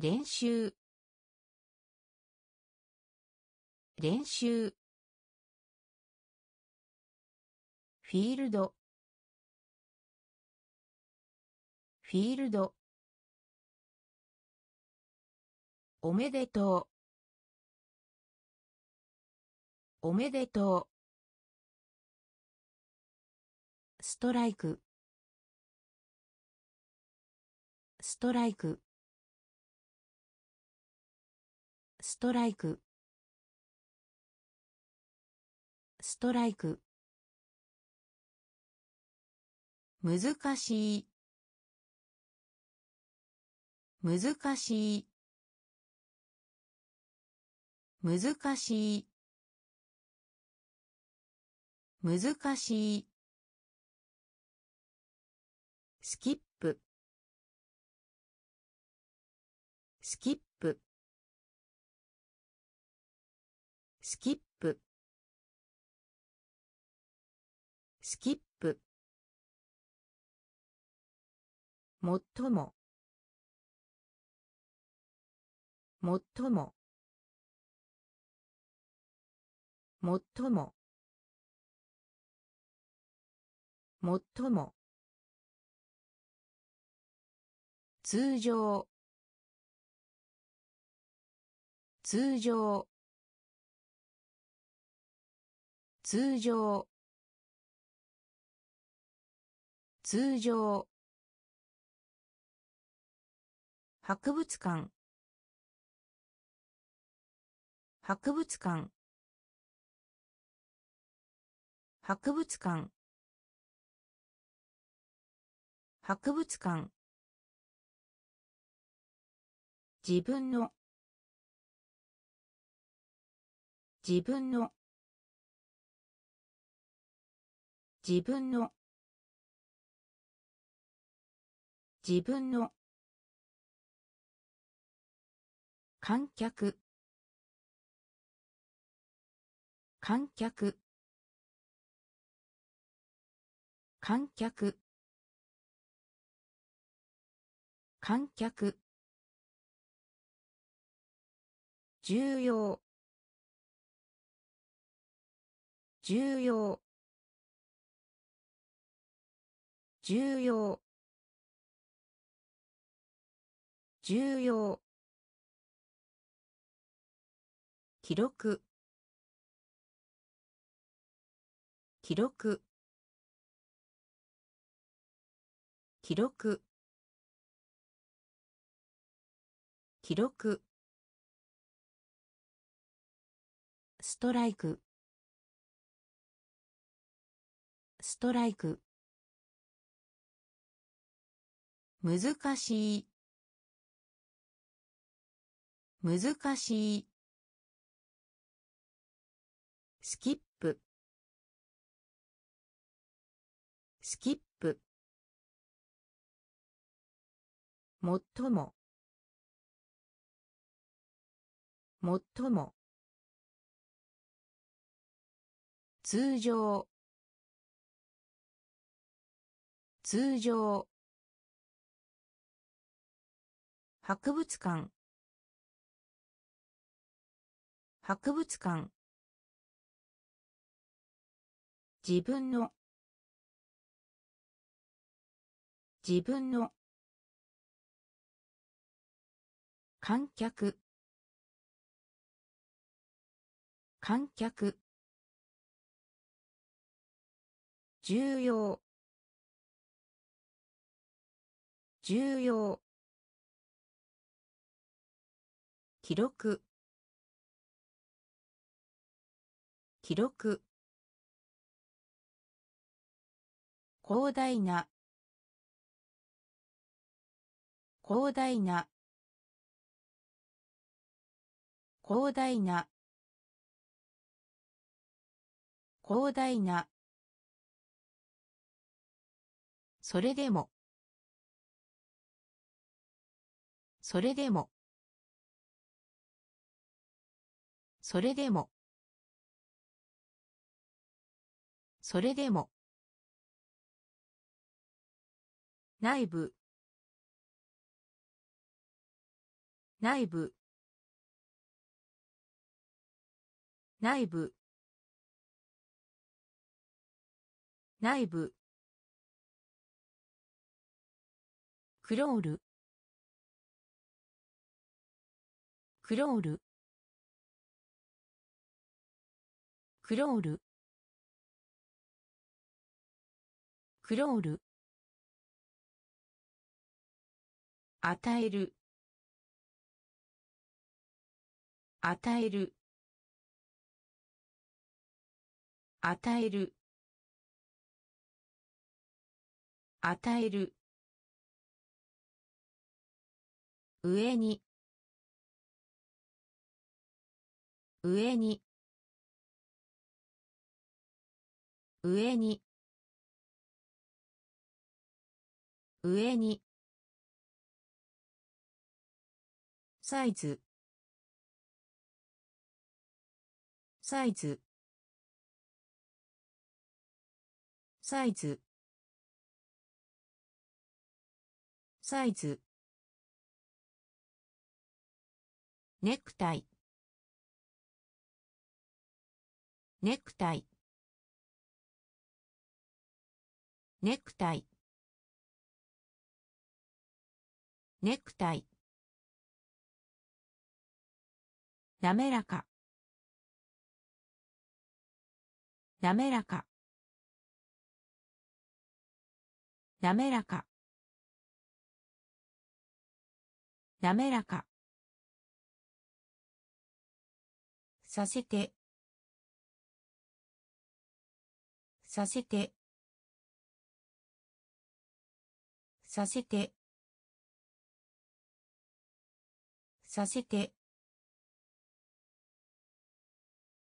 練習。練習。フィールド。フィールド。おめでとう。おめでとう。ストライク。ストライク。ストライク。ストライク。難しい。難しい。難しい。難しい。スキップスキップスキップスキップも。っとも。もっとももっとももっとも。通常通常通常通常博物館博物館博物館博物館自分の。自分の。自分の。自分の。観客。観客。観客。観客。重要。重要。重要。重要。記録。記録。記録。記録。ストライク。ストライク。難しい。難しい。スキップ。スキップ。もっとも。もっとも。通常。通常。博物館。博物館。自分の。自分の。観客。観客。重要。重要。記録。記録。広大な。広大な。広大な。広大な。それでも。それでも。それでも。それでも。内部。内部。内部。内部。クロール。クロール。クロール。クロール。与える。与える。与える。与える。上に。上に。上に。上に。サイズ。サイズ。サイズ。サイズ。ネクタイ。ネクタイ。ネクタイ。ネクタイ。滑らか。滑らか。滑らか。滑らか。させて。させて。させて。させて。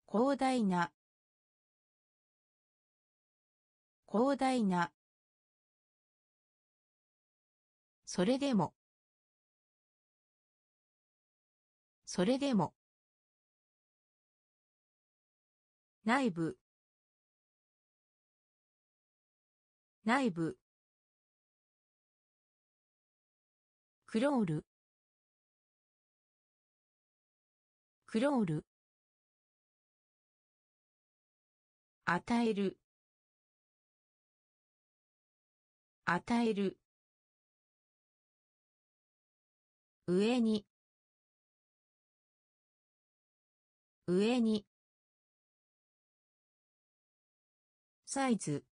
広大な。広大な。それでも。それでも。内部。内部。クロール。クロール。与える。与える。上に。上に。サイズ。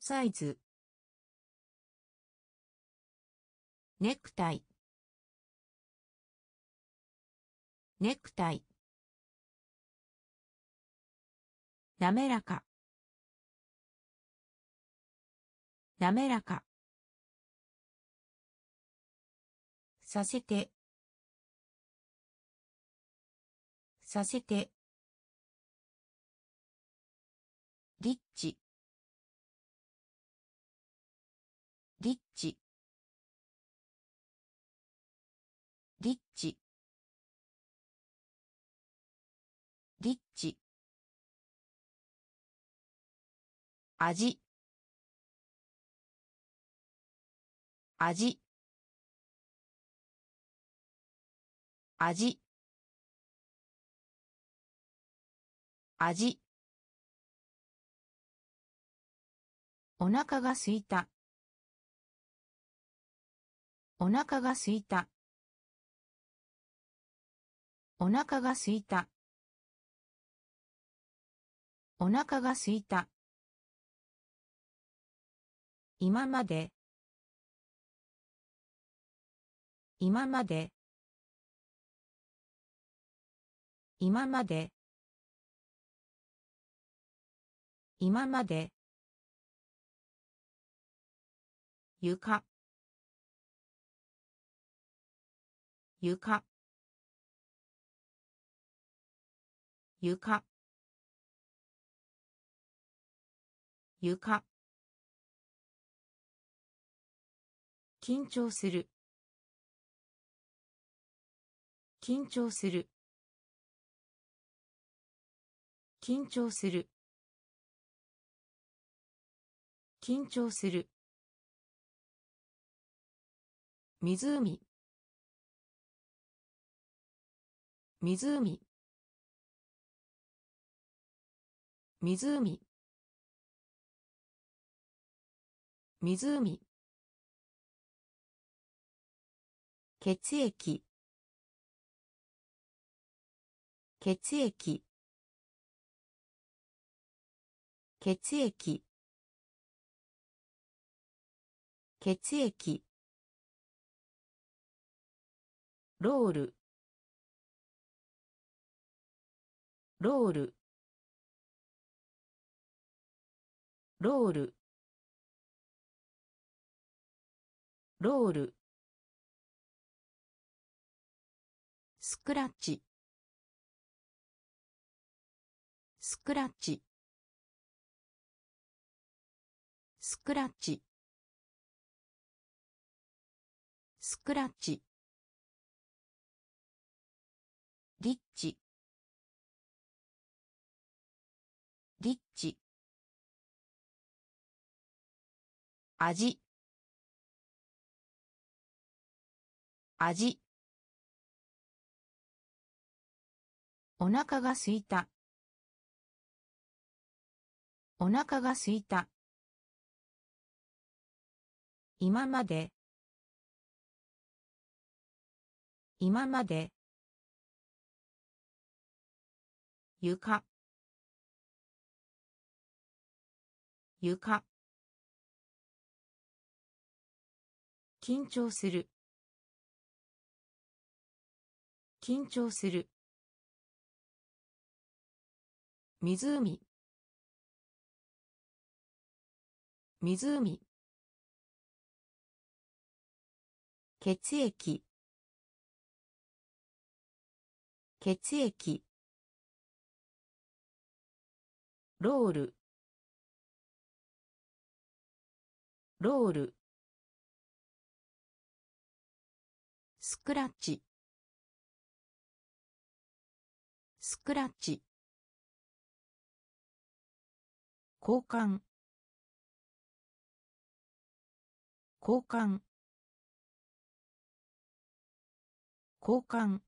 サイズ。ネクタイ。ネクタイ。滑らか。滑らか。させて。させて。リッチリッチリッチリッチ味。味。味。味。お腹がすいた。お腹がすいた。お腹がすいた。お腹がすいた。今まで。今まで。今まで。今まで。床。床。床。床。緊張する。緊張する。緊張する。緊張する。湖。湖。湖。湖。血液。血液。血液。血液。ロール。ロール。ロール。ロール。スクラッチ。スクラッチ。スクラッチ。スクラッチ。リッチリッチ味。味。お腹がすいた。お腹がすいた。今まで。今まで。床。床。緊張する。緊張する。湖。湖。血液。血液。ロール。ロール。スクラッチ。スクラッチ。交換。交換。交換。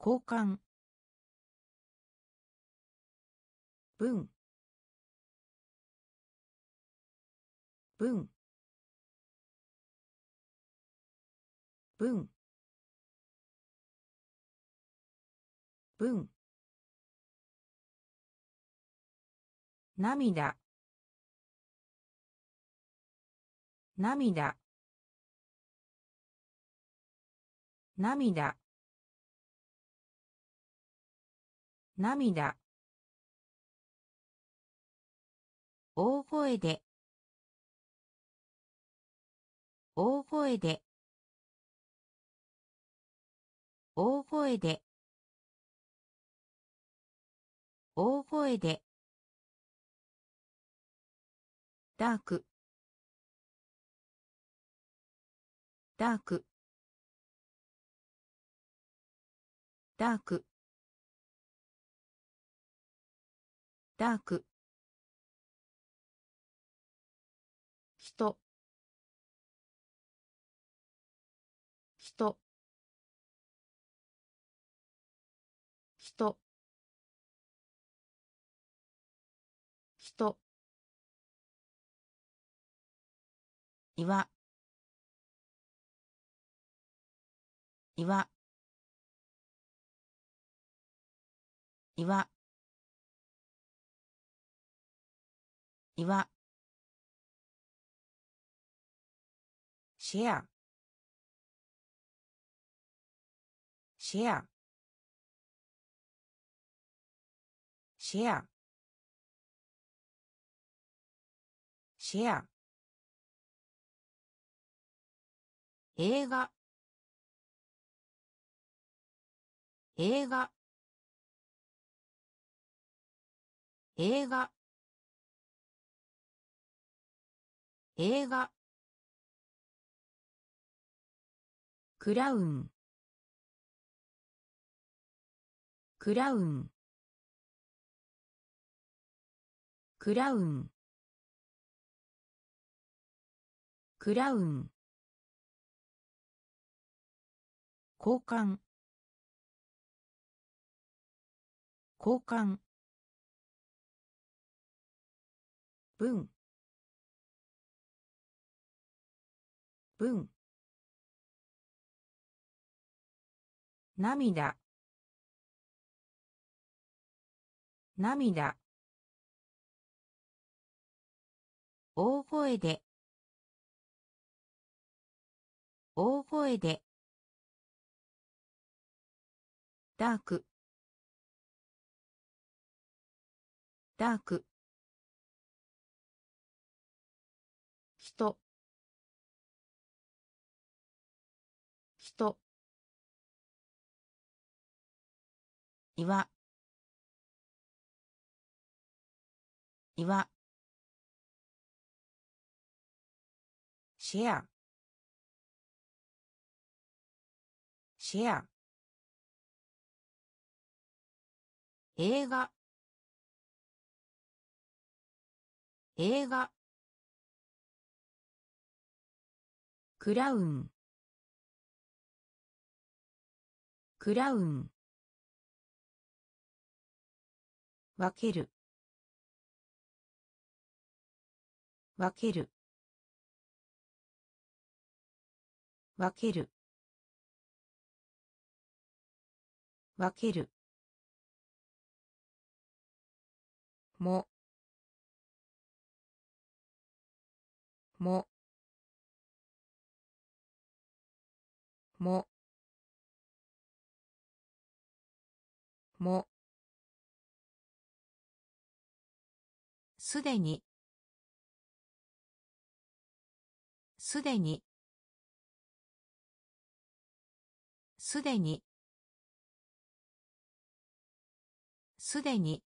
交換。文。文。文。文。涙。涙。涙。涙。大声で。大声で。大声で。大声で。ダーク。ダーク。ダーク。ダーク。岩。岩。岩。岩。シェア。シェア。シェア。シェア。映画。映画。映画。映画。クラウン。クラウン。クラウン。クラウン。交換。交換。文。文。涙。涙。大声で。大声で。ダーク。ダーク。人。人。岩。岩。シェア。シェア。映画。映画。クラウン。クラウン。分ける。分ける。分ける。分ける。も。も。も。も。すでに。すでに。すでに。すでに。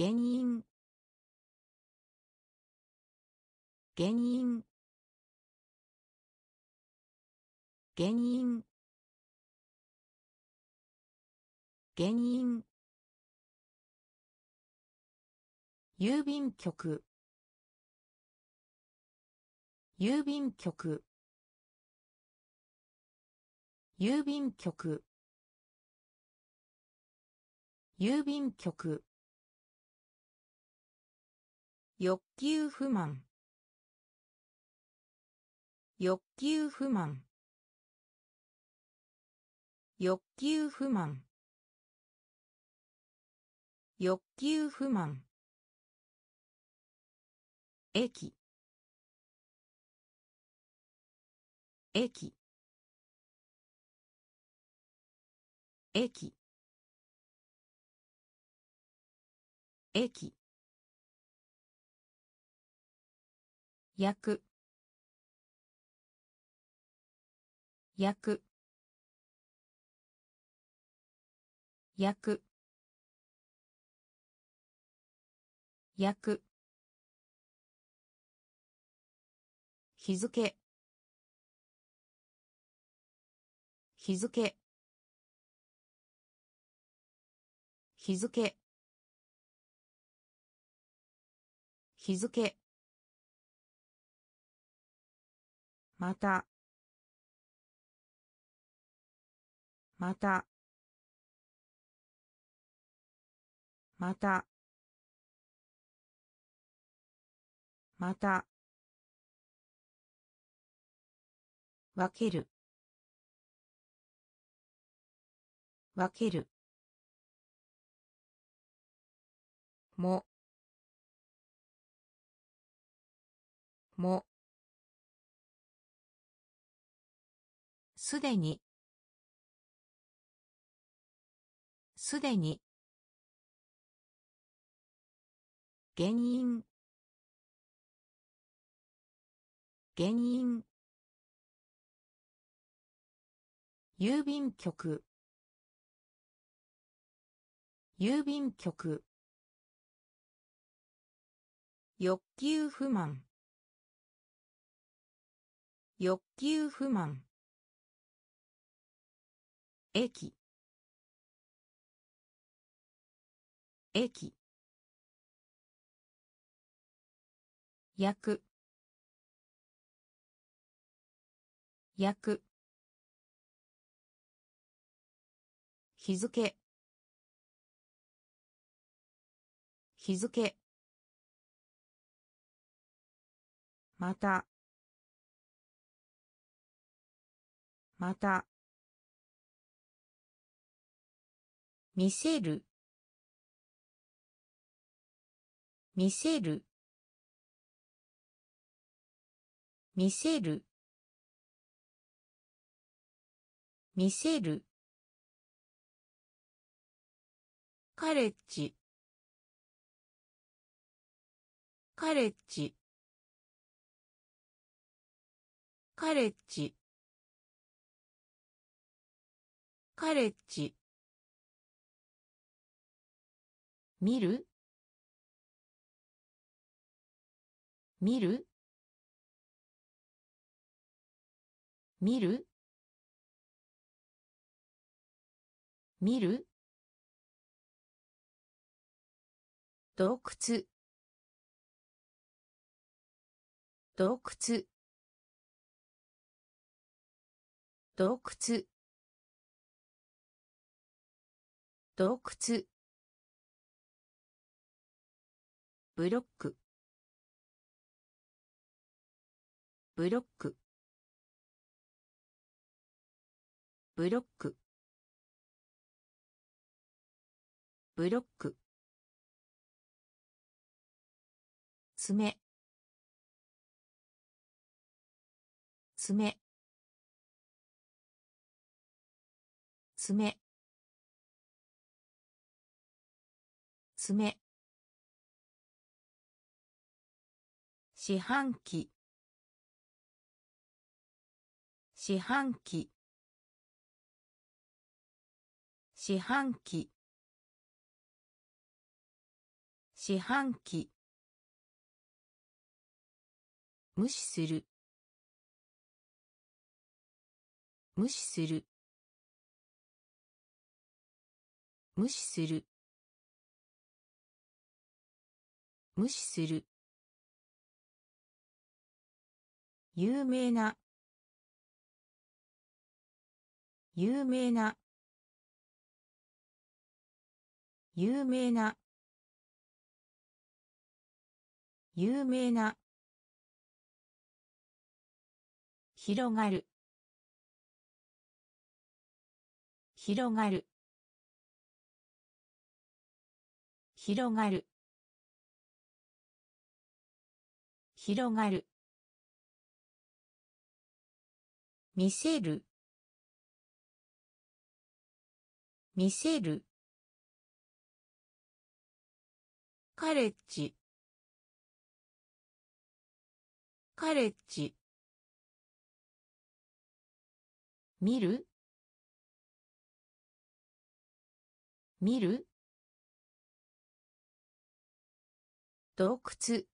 原因。原因。原因。原因。郵便局。郵便局。郵便局。郵便局。欲求不満。欲求不満。欲求不満。欲求不満。駅。駅。駅。駅。焼く焼く焼く焼く日付。日付。日付。日付。また。また。また。また。分ける。分ける。も。も。すでに。すでに。原因。原因。郵便局。郵便局。欲求不満。欲求不満。駅。駅。焼く焼く日付。日付。また。また。見せる。見せる。見せる。見せる。カレッジ。カレッジ。カレッジ。カレッジ。見る？見る？見る？見る？洞窟。洞窟。洞窟。洞窟。ブロック。ブロック。ブロック。ブロック。爪爪爪爪四半期。四半期。四半期。四半期。無視する。無視する。無視する。無視する。有名な。有名な。有名な。有名な。広がる。広がる。広がる。広がる見せる。見せる。カレッジカレッジ見る？見る？洞窟。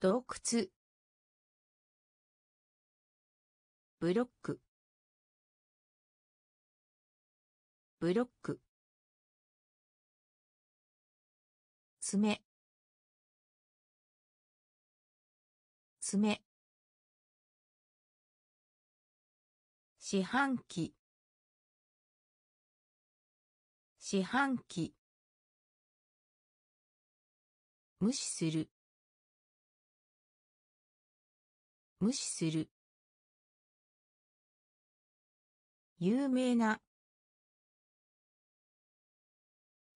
洞窟。ブロック。ブロック。爪爪四半期。四半期。無視する。無視する。有名な。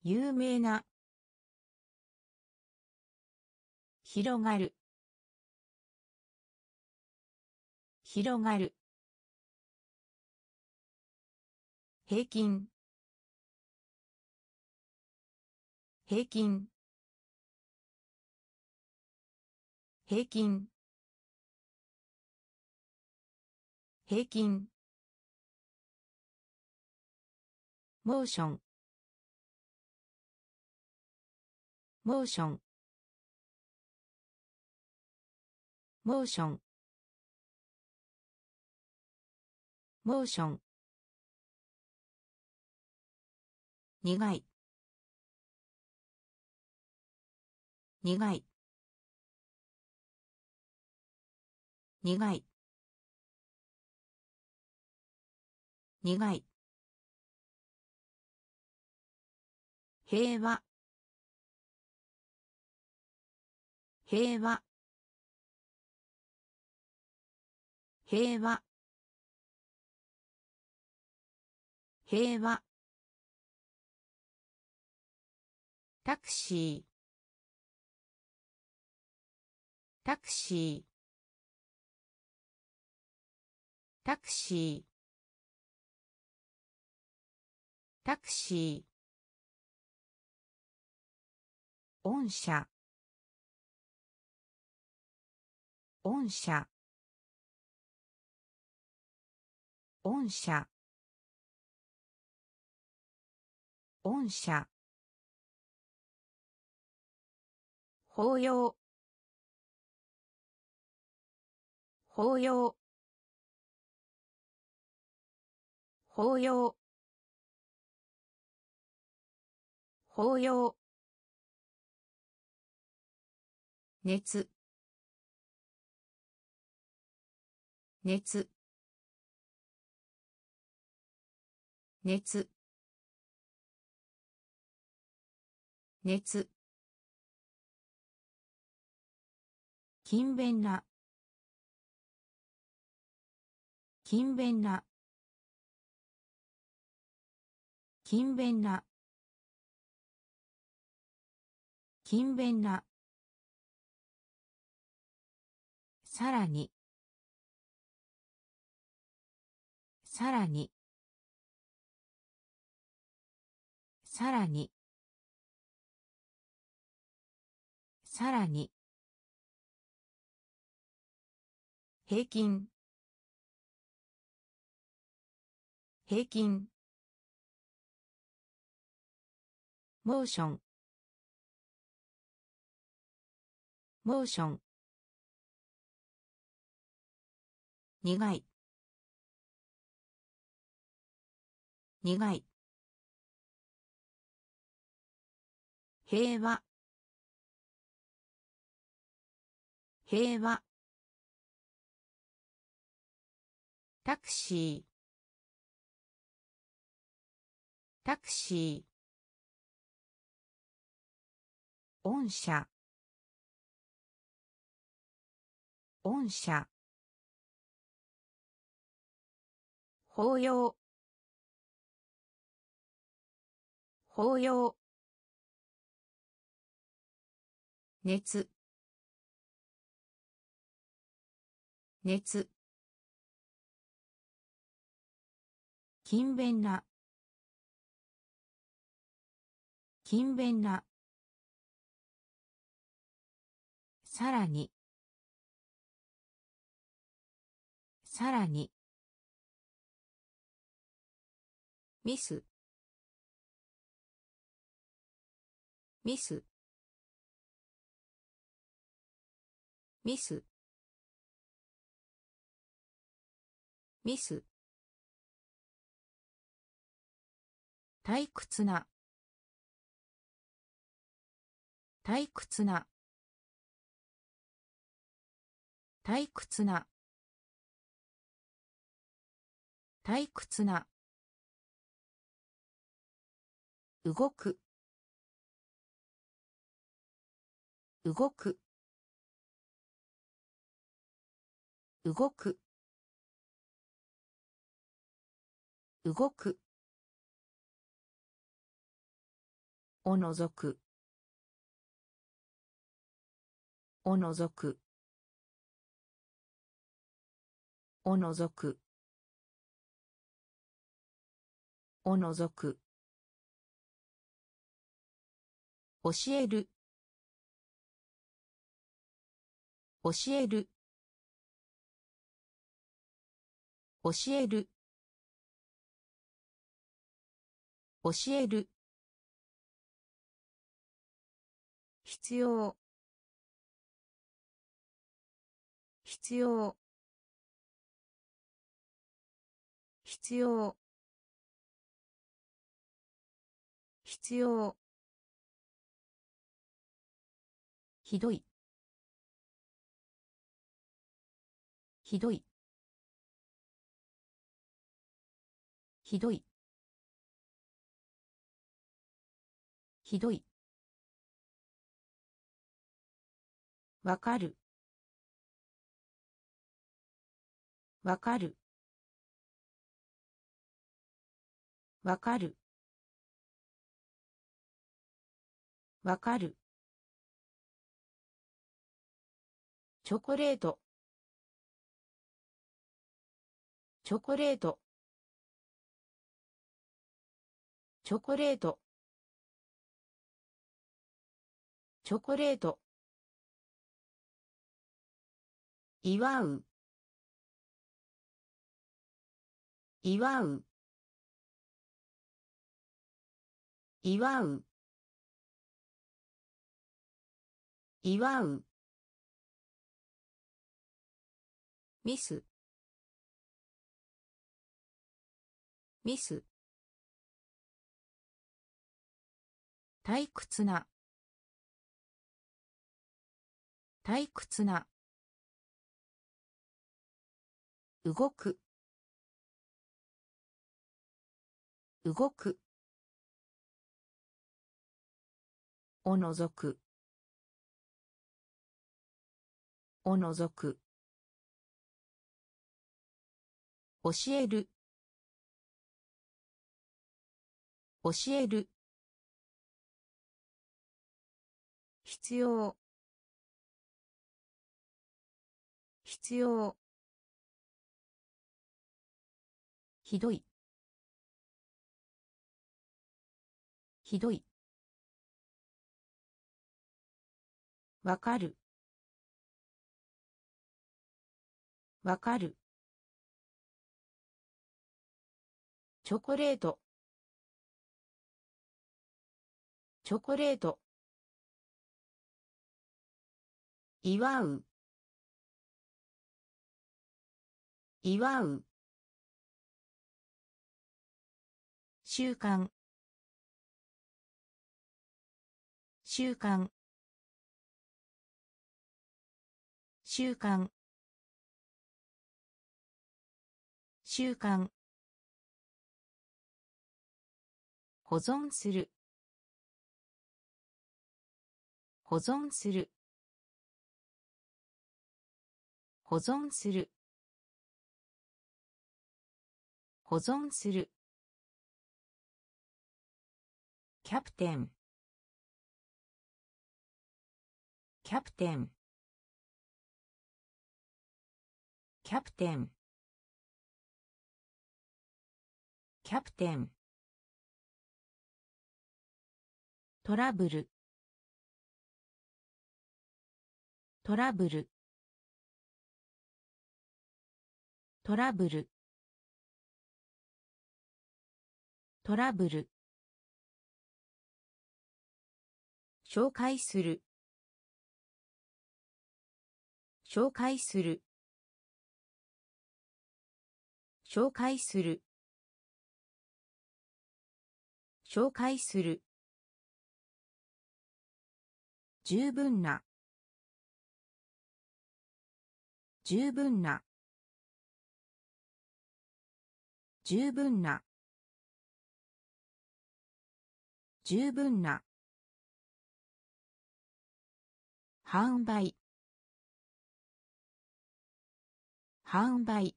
有名な。広がる。広がる。平均。平均。平均。平均。モーション。モーション。モーション。モーション。苦い。苦い。苦い。苦い。平和。平和。平和。平和。タクシー。タクシー。タクシー。タクシー。御社。御社。御社。御社。法要。法要。法要。法要。熱。熱。熱。熱。勤勉な。勤勉な。勤勉な。勤勉な。さらに。さらに。さらに。さらに。平均。平均。モーション。モーション苦い。苦い。平和。平和。タクシー。タクシー。御社御社法要。法要。熱。熱。勤勉な。勤勉な。さらに。さらに。ミス。ミス。ミス。ミス。退屈な。退屈な。退屈な。退屈な。動く。動く。動く。動く。おのぞく。おのぞく。おのぞく。おのぞく。教える。教える。教える。教える。必要。必要。必要。必要。ひどい。ひどい。ひどい。ひどい。わかる。わかる。わかる。わかる。チョコレート。チョコレート。チョコレート。チョコレート。祝う。祝う。祝う。祝う。ミス。ミス。退屈な。退屈な。動く。動く。おのぞく。おのぞく。教える。教える。必要。必要。ひどい。ひどい。わかる。わかる。チョコレート。チョコレート。祝う。祝う。習慣習慣習慣習慣保存する。保存する。保存する。保存する。キャプテン。キャプテン。キャプテン。キャプテン。トラブル。トラブル。トラブル。トラブル。紹介する。紹介する。紹介する。紹介する。十分な。十分な。十分な。十分な。販売販売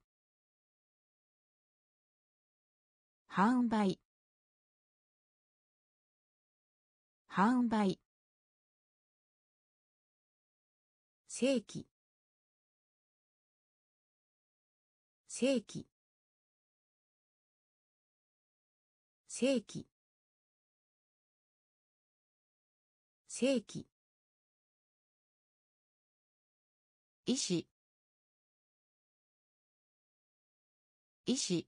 販売販売正規。正規。正規。正規。医師。医師。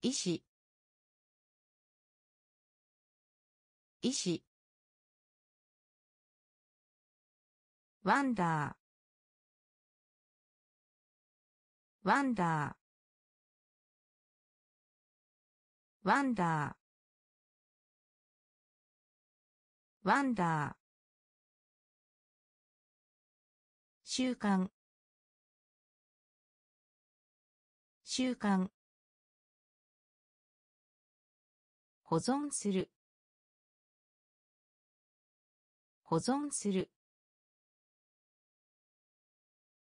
医師。医師。ワンダー。ワンダー。ワンダー。ワンダー。習慣習慣保存する。保存する。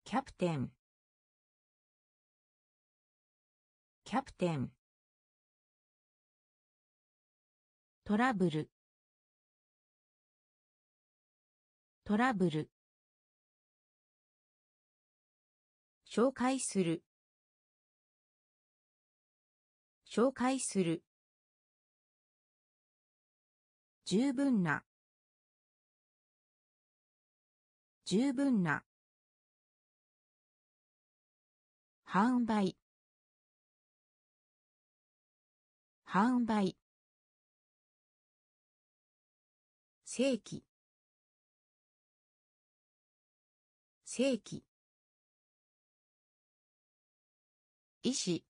キャプテン。キャプテン。トラブル。トラブル。紹介する。紹介する。十分な。十分な。販売。販売。正規。正規。医師。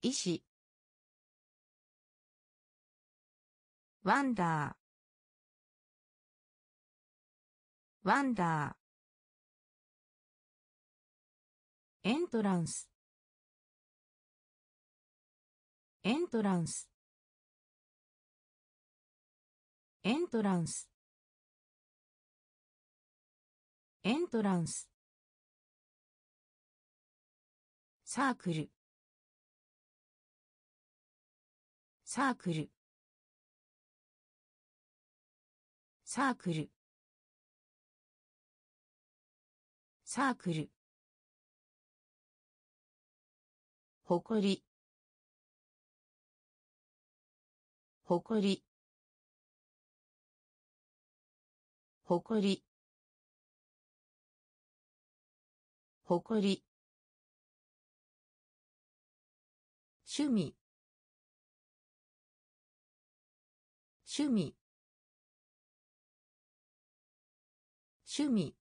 医師。ワンダー。ワンダー。エントランス。エントランス。エントランス。エントランス。サークル。サークル。サークル。サークル。ほこり。ほこり。ほこり。ほこり。趣味。趣味。趣味。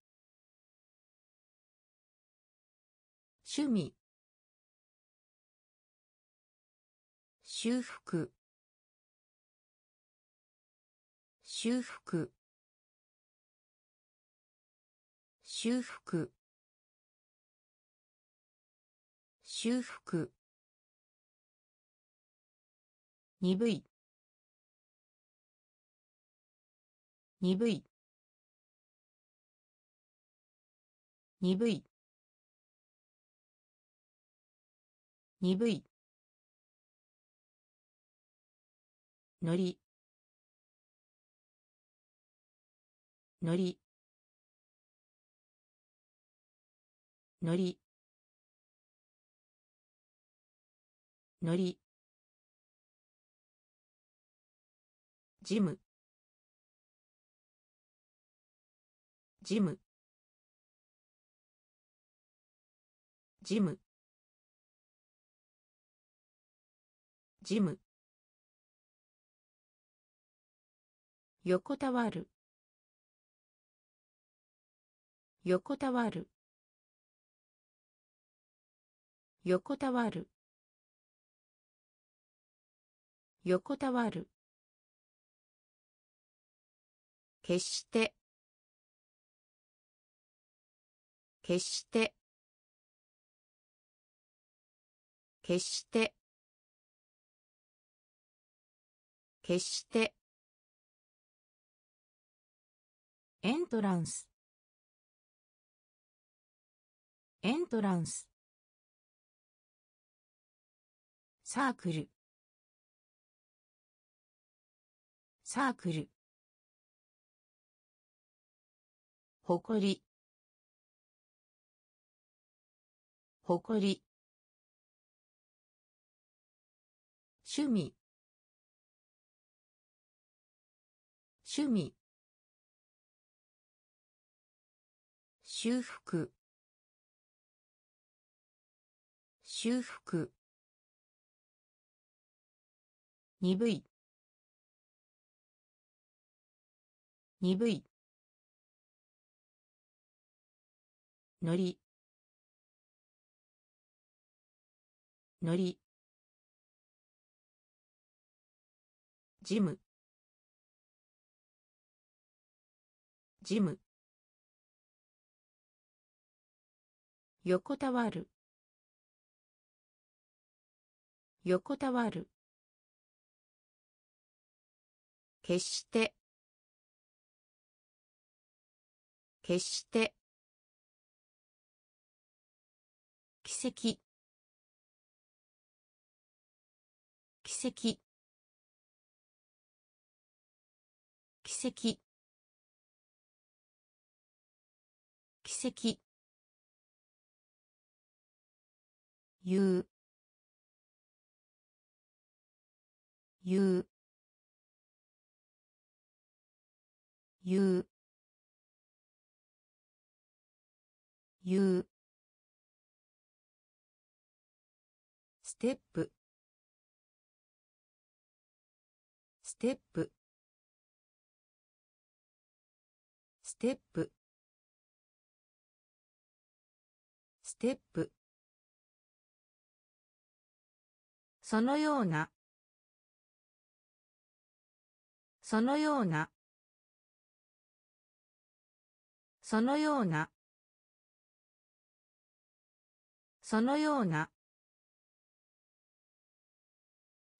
趣味。修復。修復。修復。修復。鈍い。鈍い。鈍い。鈍い。のり。のり。のり。のり。ジム。ジム。ジム。ジム。横たわる。横たわる。横たわる。横たわる。決して。決して。決して。決して。エントランス。エントランス。サークル。サークル。ほこり。ほこり。趣味。趣味。修復。修復。鈍い。鈍い。のり。のり。ジムジム横たわる。横たわる。決して。決して。奇跡。奇跡。奇跡。奇跡。言う。言う。言う。言う。ステップ。ステップ。ステップ。ステップ。そのような。そのような。そのような。そのような。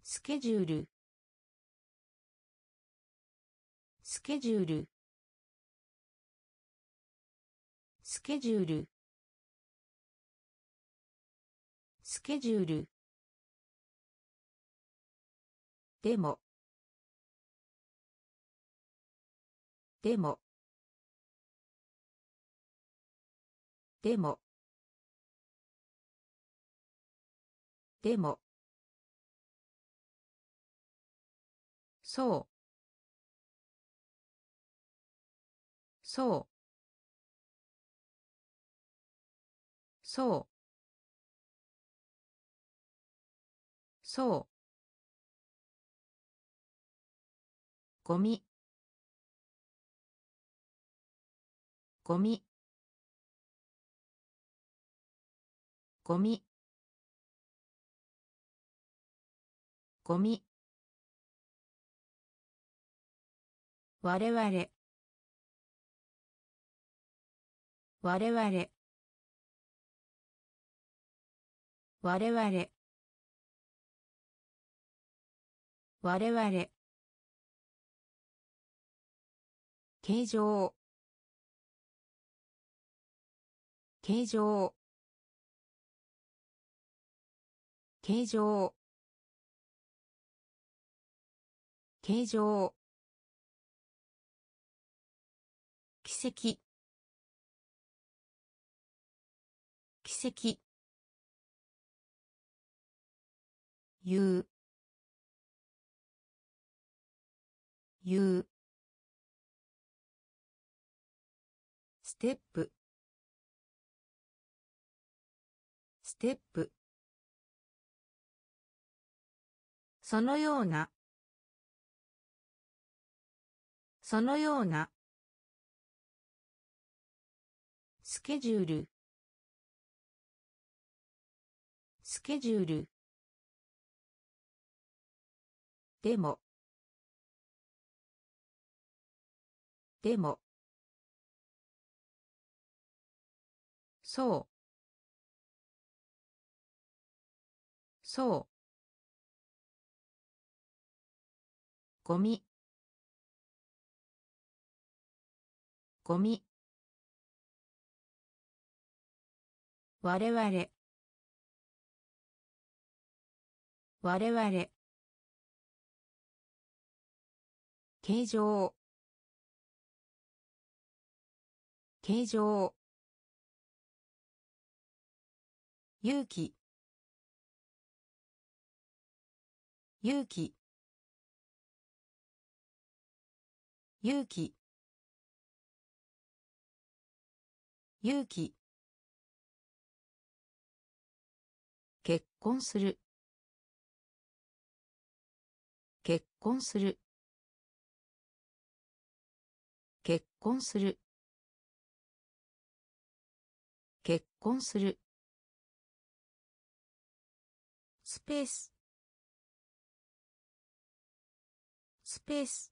スケジュール。スケジュール。スケジュール。スケジュール。でも。でも。でも。でも。そう。そう。そう。そう。ゴミ。ゴミ。ゴミ。ゴミ。我々。我々。我々。我々。形状。形状。形状。形状。奇跡。奇跡。言う。言う。ステップ。ステップ。そのような。そのような。スケジュール。スケジュール。でも。でも。そう。そう。ゴミ。ゴミ。我々。我々。形状。形状。勇気。勇気。勇気。勇気。結婚する。結婚する。結婚する。結婚する。スペース。スペース。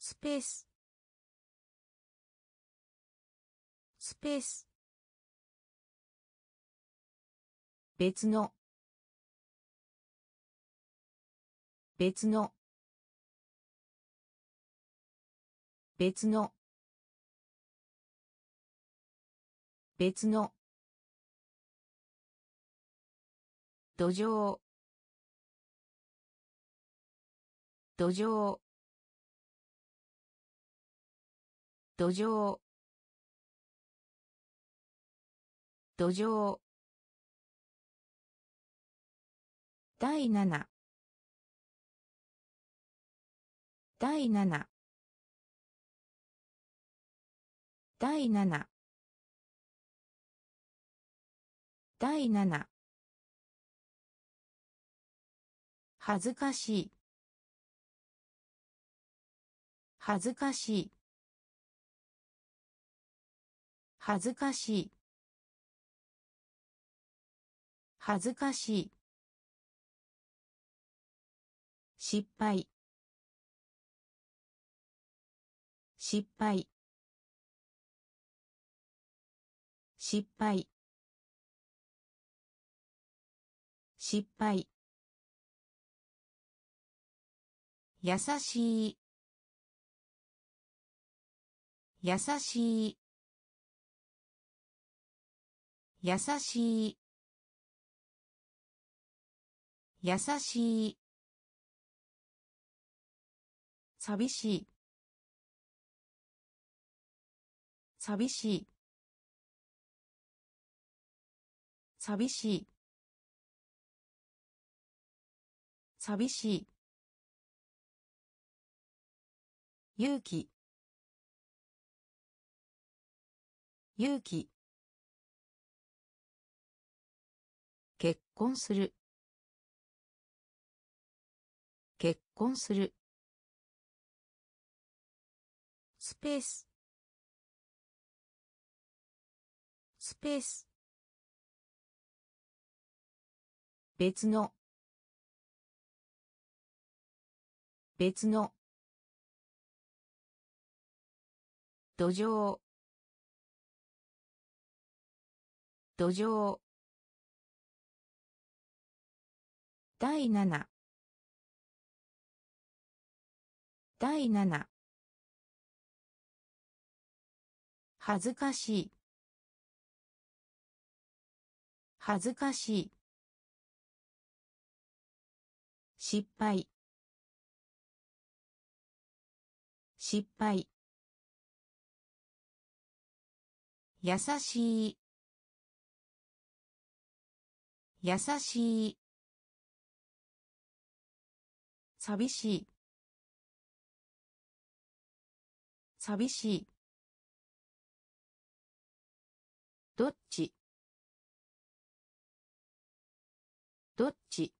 スペース。スペース。別の。別の。別の。別の。土壌。土壌。土壌。土壌。第七。第七。第七。第七。恥ずかしい。恥ずかしい。恥ずかしい。恥ずかしい。失敗。失敗。失敗。失敗。優しい。優しい。優しい。優しい。寂しい。寂しい。寂しい。寂しい。勇気。勇気。結婚する。結婚する。スペース。スペース。別の。別の。土壌。土壌。第七。第七。恥ずかしい。恥ずかしい。失敗。失敗。優しい。優しい。寂しい。寂しい。どっち？どっち？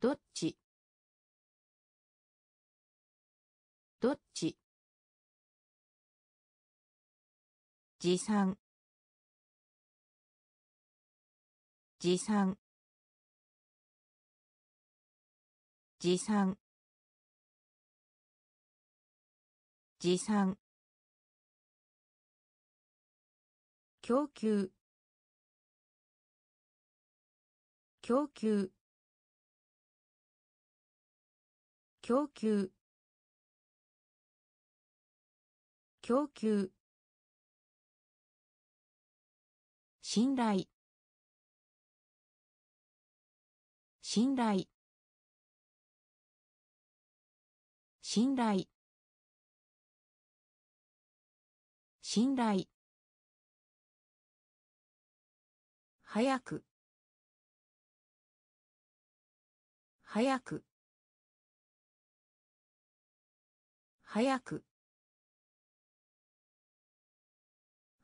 どっち？どっち？持参持参持参持参供給。供給。供給。供給。信頼。信頼。信頼。信頼。早く。早く。早く。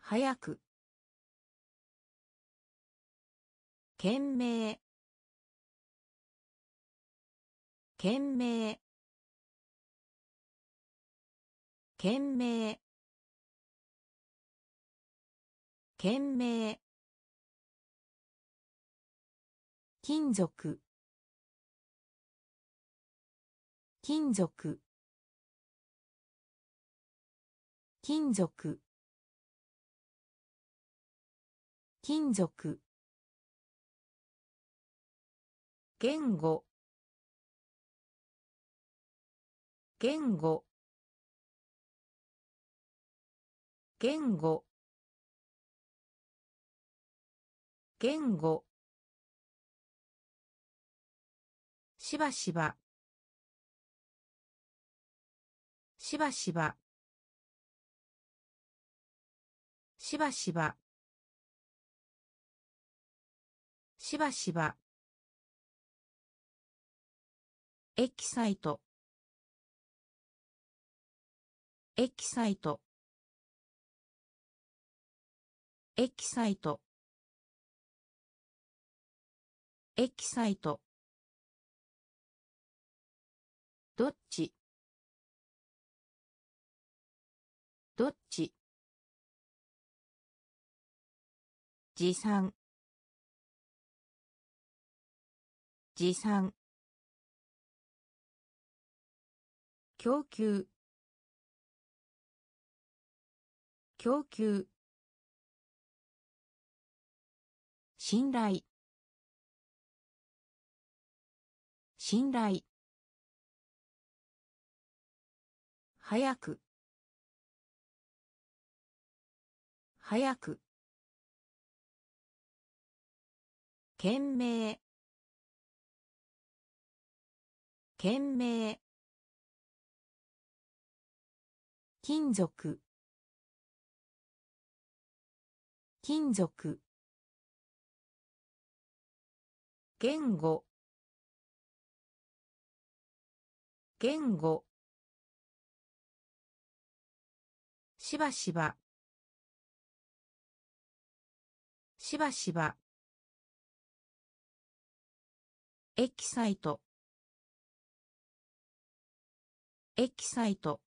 早く。懸命懸命懸命懸命金属。金属。金属。金属。言語。言語。言語。言語。しばしば。しばしば。しばしば。しばしば。エキサイト。エキサイト。エキサイト。エキサイト。どっち？どっち？持参。持参。供給。供給。信頼。信頼。早く。早く。懸命。懸命。金属。金属。言語。言語。しばしば。しばしば。エキサイト。エキサイト。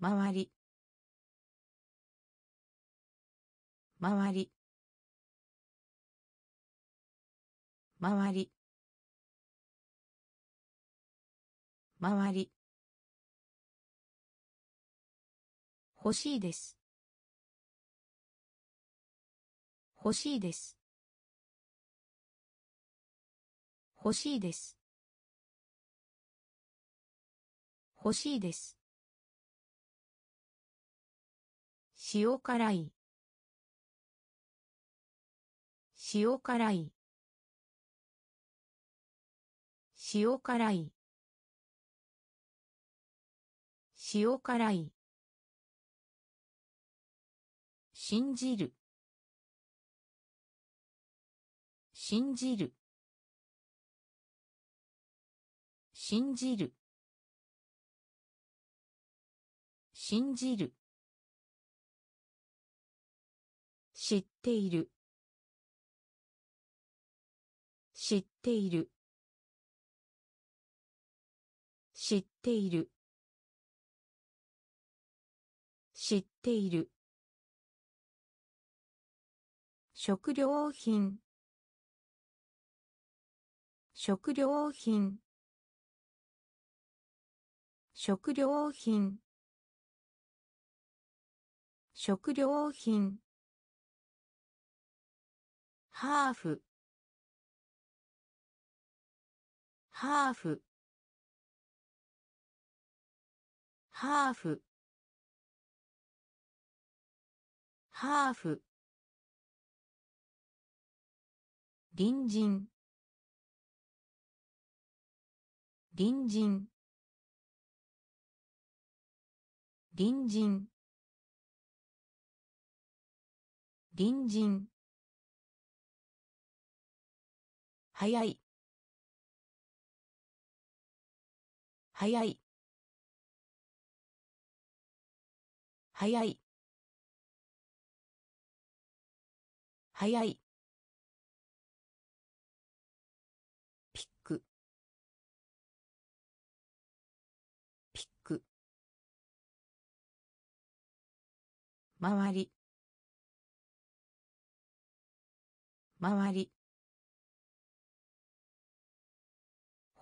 周り。周り。周り。周り。欲しいです。欲しいです。欲しいです。欲しいです。塩辛い。塩辛い。塩辛い。塩辛い。信じる。信じる。信じる。信じる。知っている。知っている。知っている。知っている。食料品。食料品。食料品。食料品。ハーフ。ハーフ。ハーフ。ハーフ。隣人。隣人。隣人。隣人。早い。早い。早い。早い。ピック。ピック。周り。周り。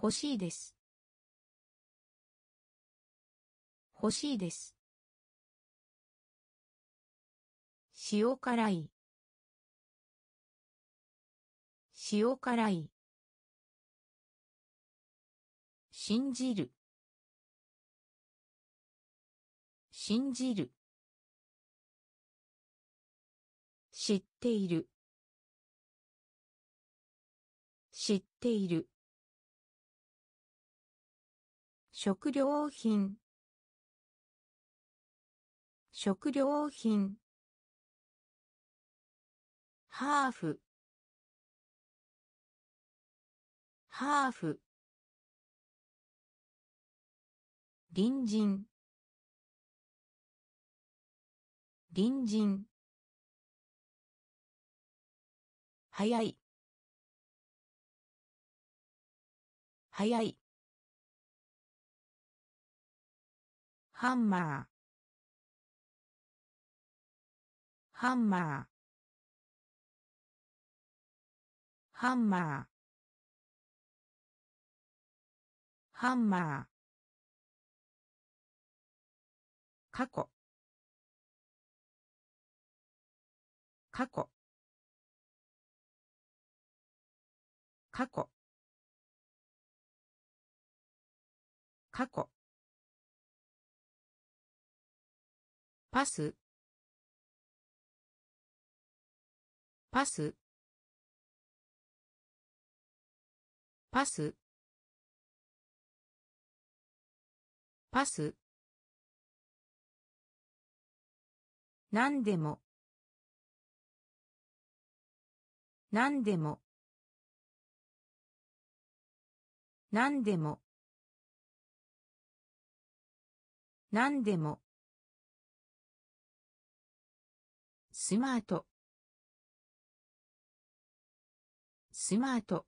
欲しいです。欲しいです。塩辛い。塩辛い。信じる。信じる。知っている。知っている。食料品。食料品。ハーフ。ハーフ。隣人。隣人。早い。早い。ハンマーハンマーハンマーハンマー過去。過去。過去。過去。パス。パス。パス。パス。何でも。何でも。何でも。何でも。スマート。スマート。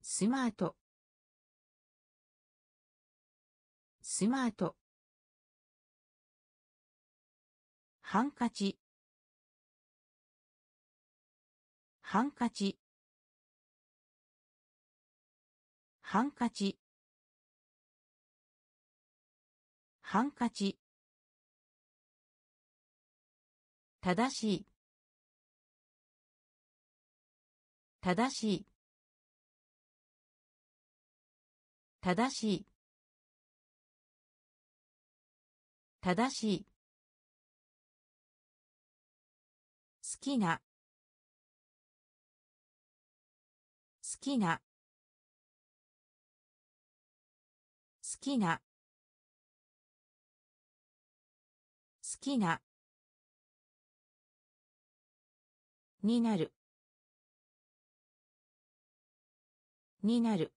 スマート。スマート。ハンカチ。ハンカチ。ハンカチ。ハンカチ。正しい。正しい。正しい。正しい。好きな。好きな。好きな。好きな。になる。になる。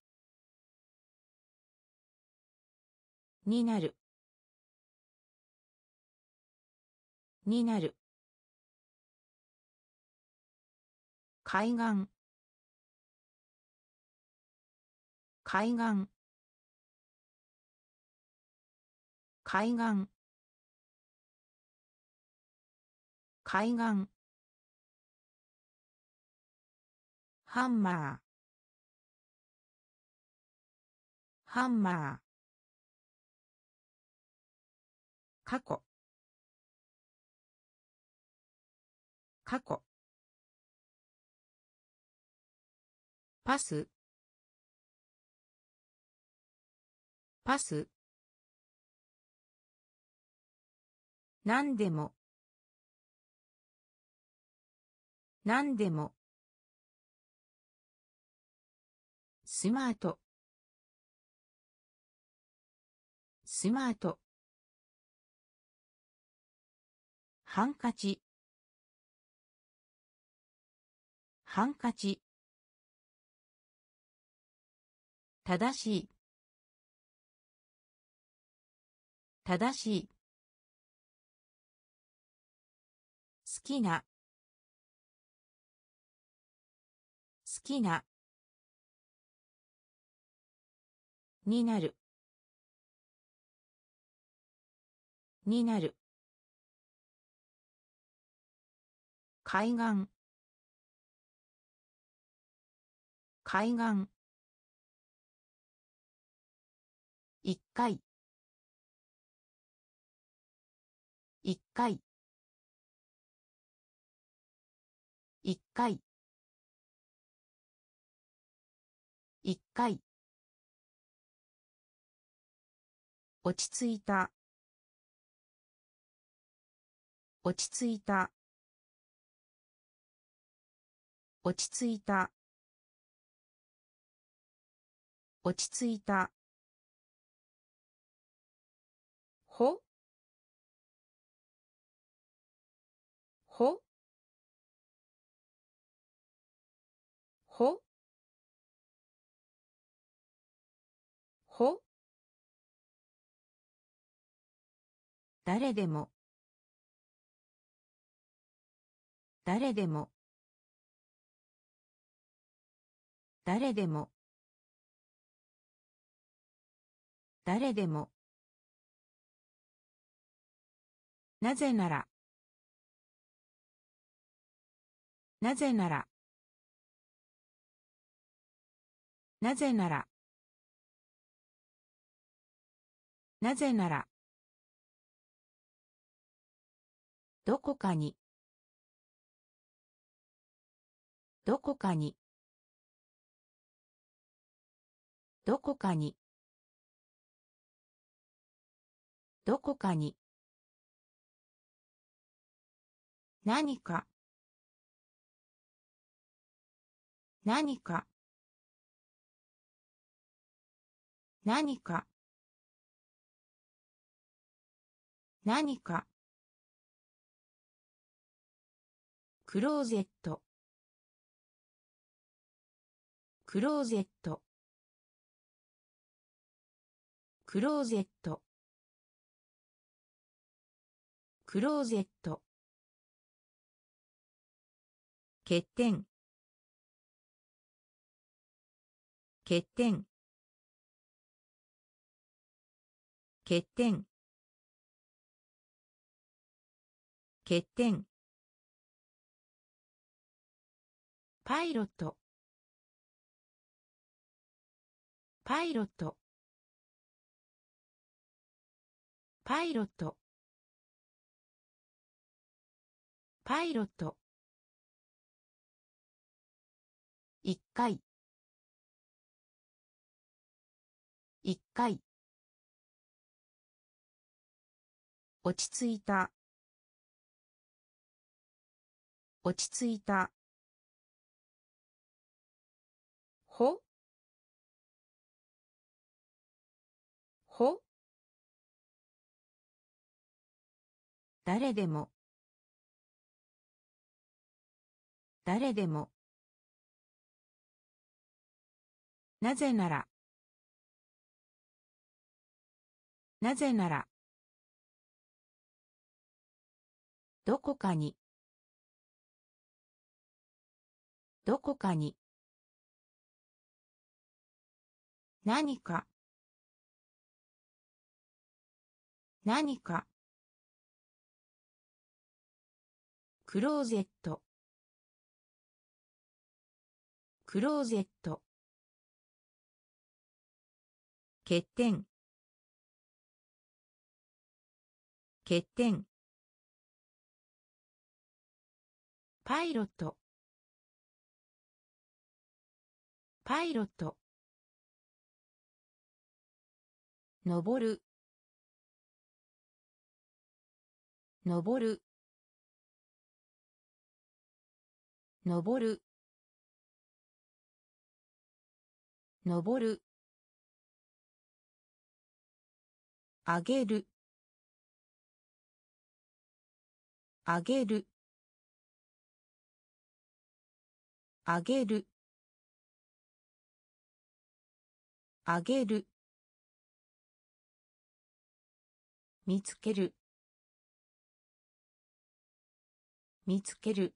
になる。になる。海岸。海岸。海岸。海岸。ハンマーハンマー過去。過去。パス。パス。何でも。何でも。スマート。スマート。ハンカチ。ハンカチ。正しい。正しい。好きな。好きな。になる。になる。海岸。海岸。一回。一回。一回。一回。落ち着いた。落ち着いた。落ち着いた。落ち着いた。ほ？ほ？ほ？ほ？誰でも。誰でも。誰でも。誰でも。なぜなら。なぜなら。なぜなら。なぜなら。どこかに。どこかに。どこかに。どこかに。何か。何か。何か。何か。クローゼット。クローゼット。クローゼット。クローゼット。欠点。欠点。欠点。欠点。パイロット。パイロット。パイロット。パイロット。一回。一回。落ち着いた。落ち着いた。ほ？ほ？誰でも。誰でも。なぜなら。なぜなら。どこかに。どこかに。何か。何か。クローゼット。クローゼット。欠点。欠点。パイロット。パイロット。登る。登る。登る。登る。あげる。あげる。あげる。あげる。見つける。見つける。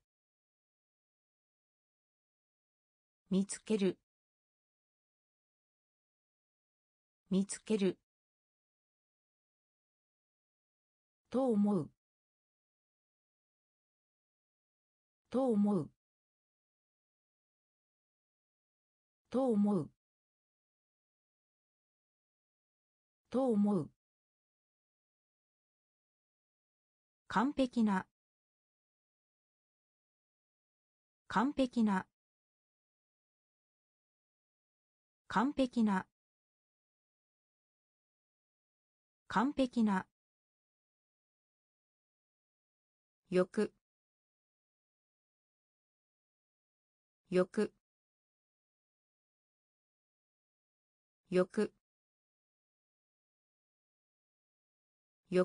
見つける。見つける。と思う。と思う。と思う。と思う。完璧な。完璧な。完璧な。完璧な。よくよ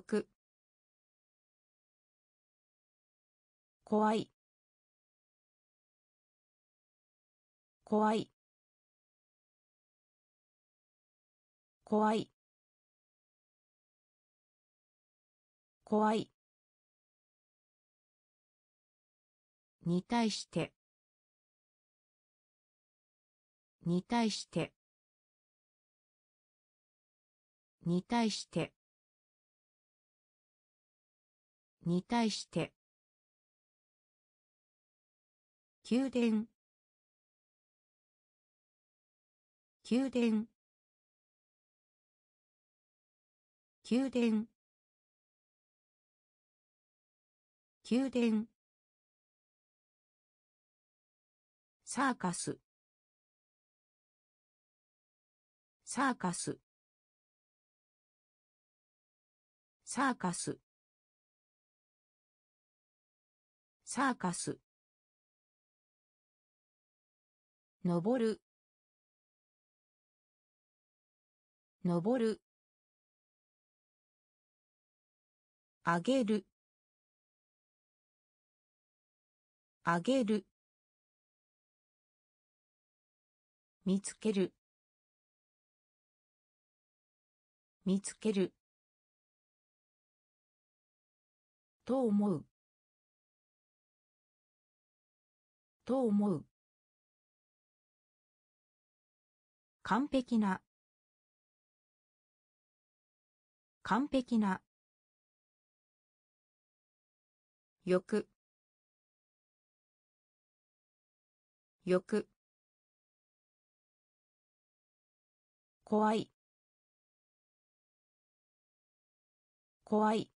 く怖い。怖い。怖い。怖い。に対して。に対して。に対して。に対して。宮殿。宮殿。宮殿。宮殿。サーカス。サーカス。サーカス。サーカス。登る。登る。あげる。あげる。見つける。見つける。と思う。と思う。完璧な。完璧な。よくよく怖い。怖い。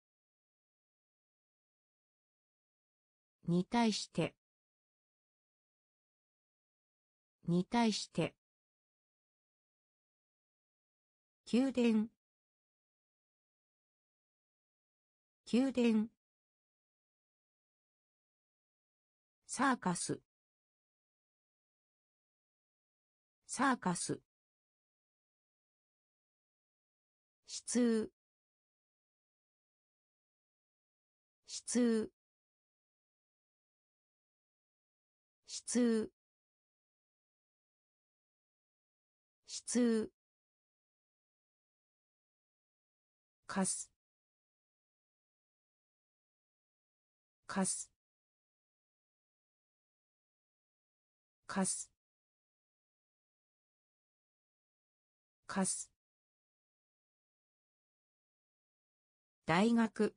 に対して。に対して。宮殿。宮殿。サーカス。サーカス。質。質。質。質。かす。かす。かす。かす。大学。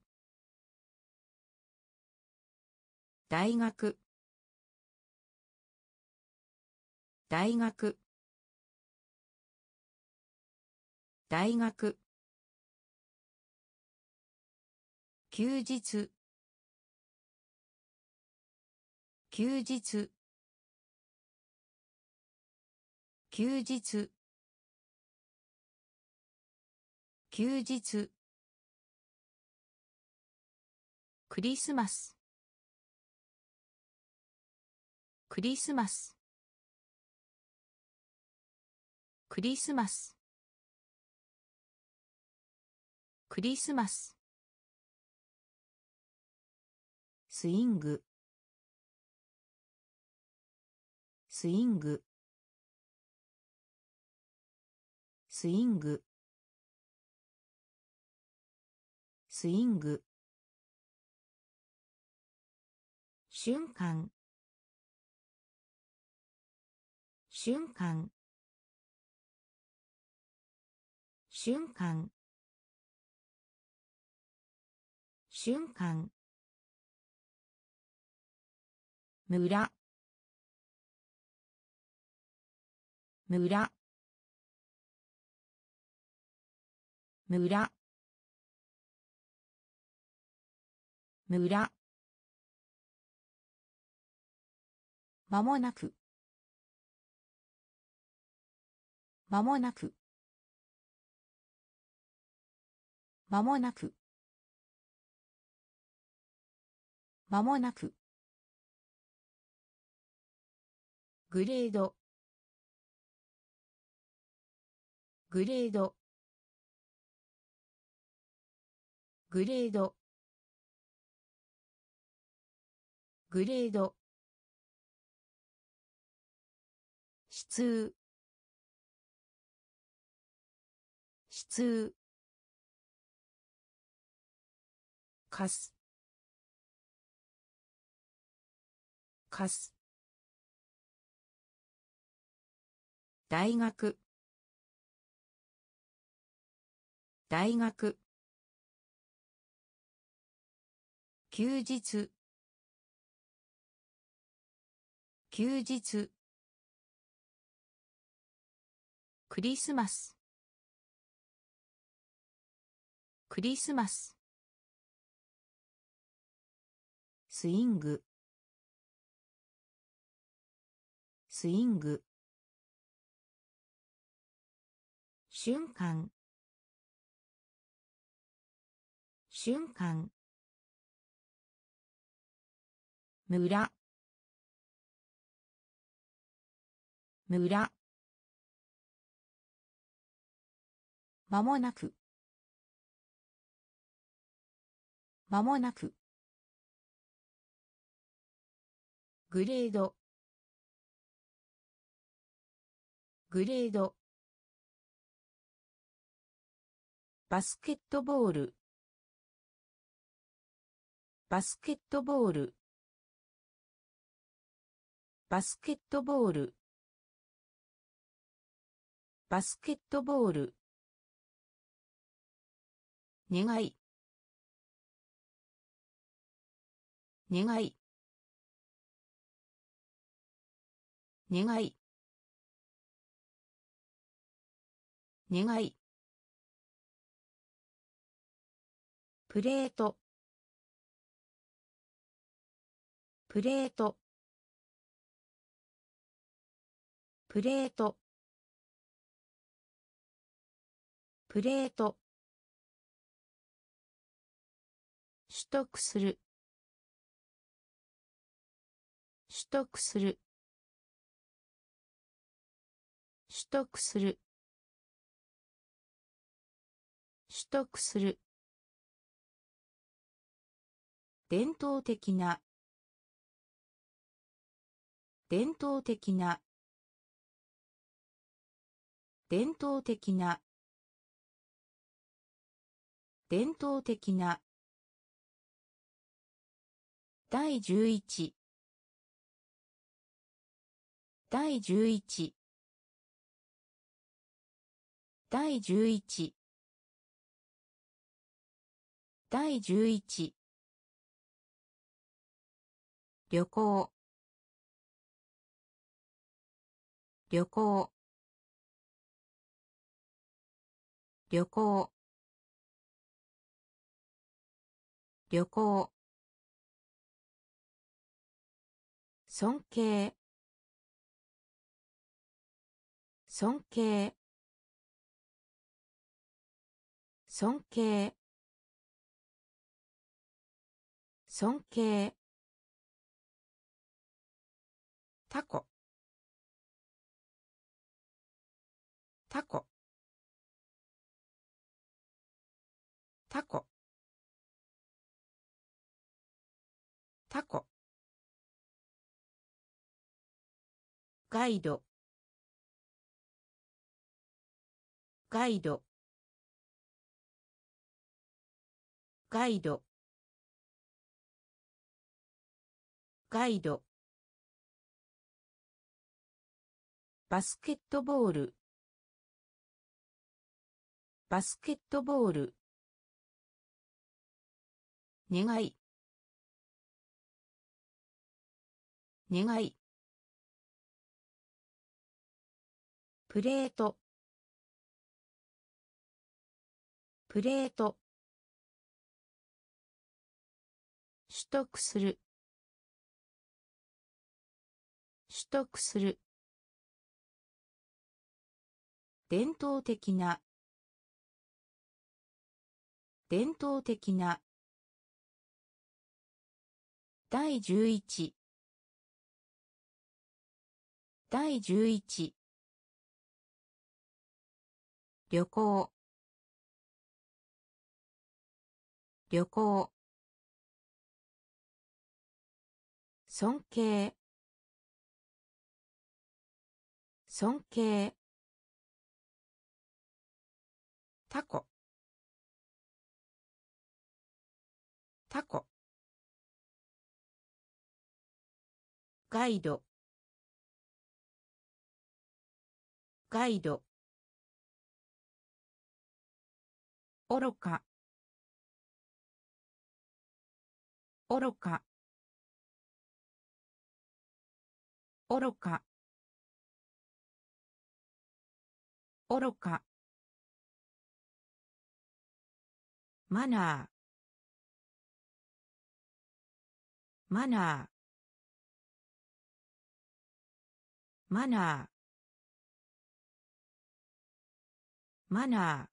大学。大学。大学。休日。休日。休日。休日。クリスマス。クリスマス。クリスマス。クリスマス。スイング。スイング。スイング。スイング。瞬間。瞬間。瞬間。瞬間。村。村。村。村。まもなく。まもなく。まもなく。まもなく。グレード。グレード。グレード。グレード。質。質。かすかす大学。大学。休日。休日。クリスマス。クリスマス。スイング。スイング。瞬間。瞬間。村。村。まもなく。まもなく。グレード。グレード。バスケットボール。バスケットボール。バスケットボール。バスケットボール。願い。願い。願い。願い。プレート。プレート。プレート。プレート。取得する。取得する。取得する。取得する。伝統的な。伝統的な。伝統的な。伝統的な。第十一。第十一。第十一。第十一。旅行。旅行。旅行。旅行。尊敬。尊敬。尊敬。尊敬。タコ。タコ。タコ。タコ。ガイド。ガイド。ガイド。ガイド。バスケットボール。バスケットボール。願い。願い。プレート。プレート。取得する。取得する。伝統的な。伝統的な。第十一。第十一。旅行。旅行。尊敬。尊敬。タコ。タコ。ガイド。ガイド。愚か。愚か。愚か。愚か。マナー。マナー。マナー。マナー。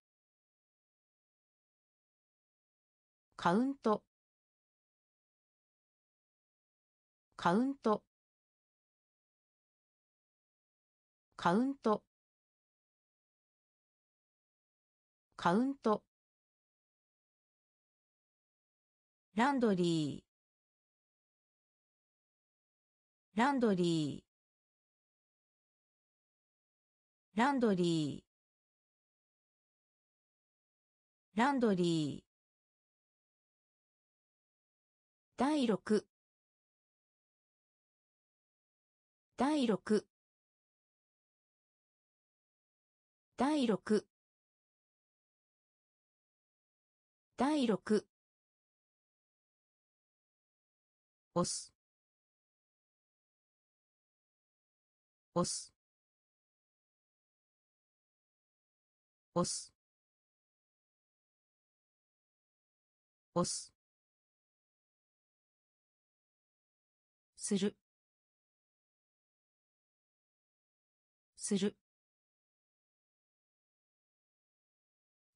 カウント。カウント。カウント。カウント。ランドリー。ランドリー。ランドリー。ランドリー。第六。第六。第六。第六。押す。押す。押す。押す。する。する。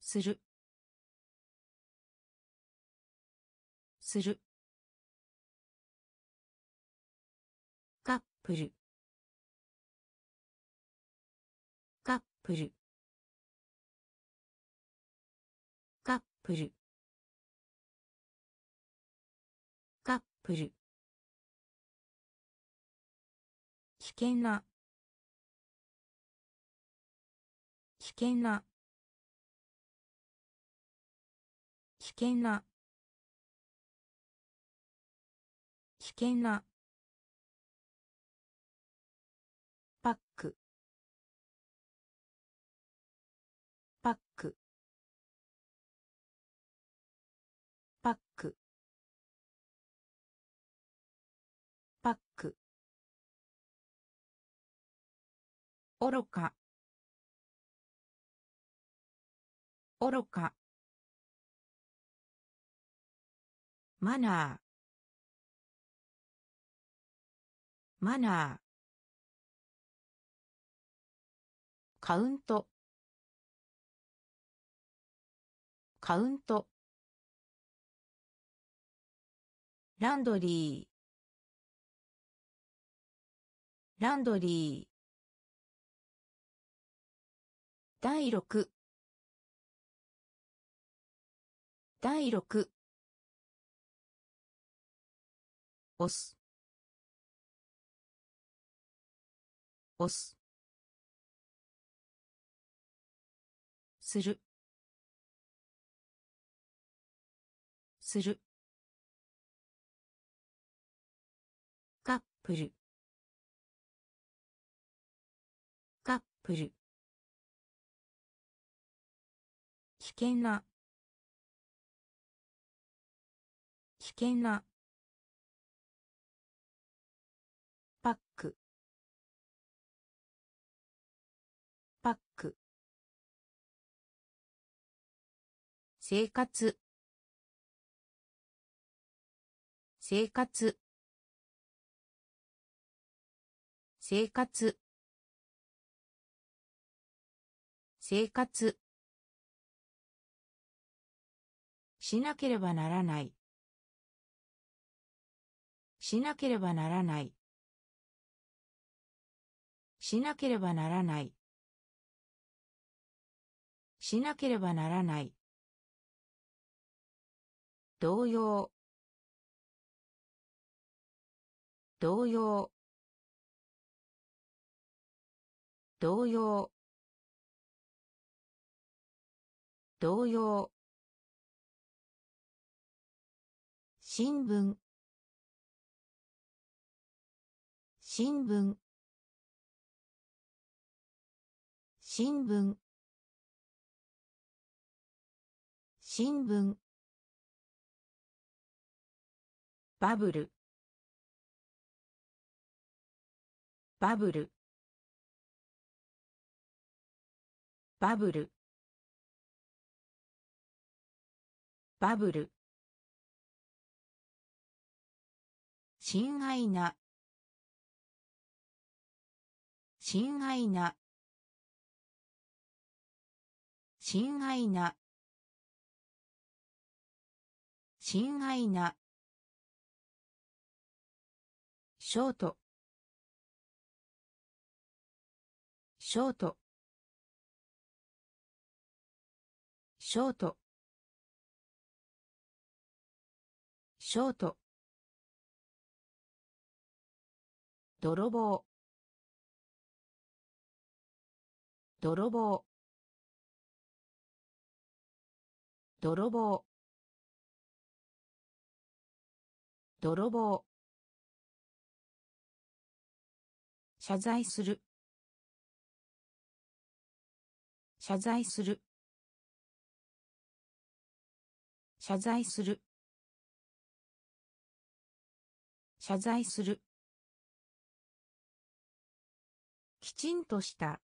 する。する。プル。カップル。カップル。カップル。危険な。危険な。危険な。危険な。愚か。愚か。マナー。マナー。カウント。カウント。ランドリー。ランドリー。第六。第六。押す。押す。する。する。カップル。カップル険な。危険な。パック。パック。生活。生活。生活。生活。しなければならない。しなければならない。しなければならない。しなければならない。同様。同様。同様。同様。新聞。新聞。新聞。新聞。バブル。バブル。バブル。バブル。親愛な。親愛な。親愛な。親愛な。ショート。ショート。ショート。ショート。泥棒。泥棒。泥棒。泥棒。謝罪する。謝罪する。謝罪する。謝罪する。きちんとした。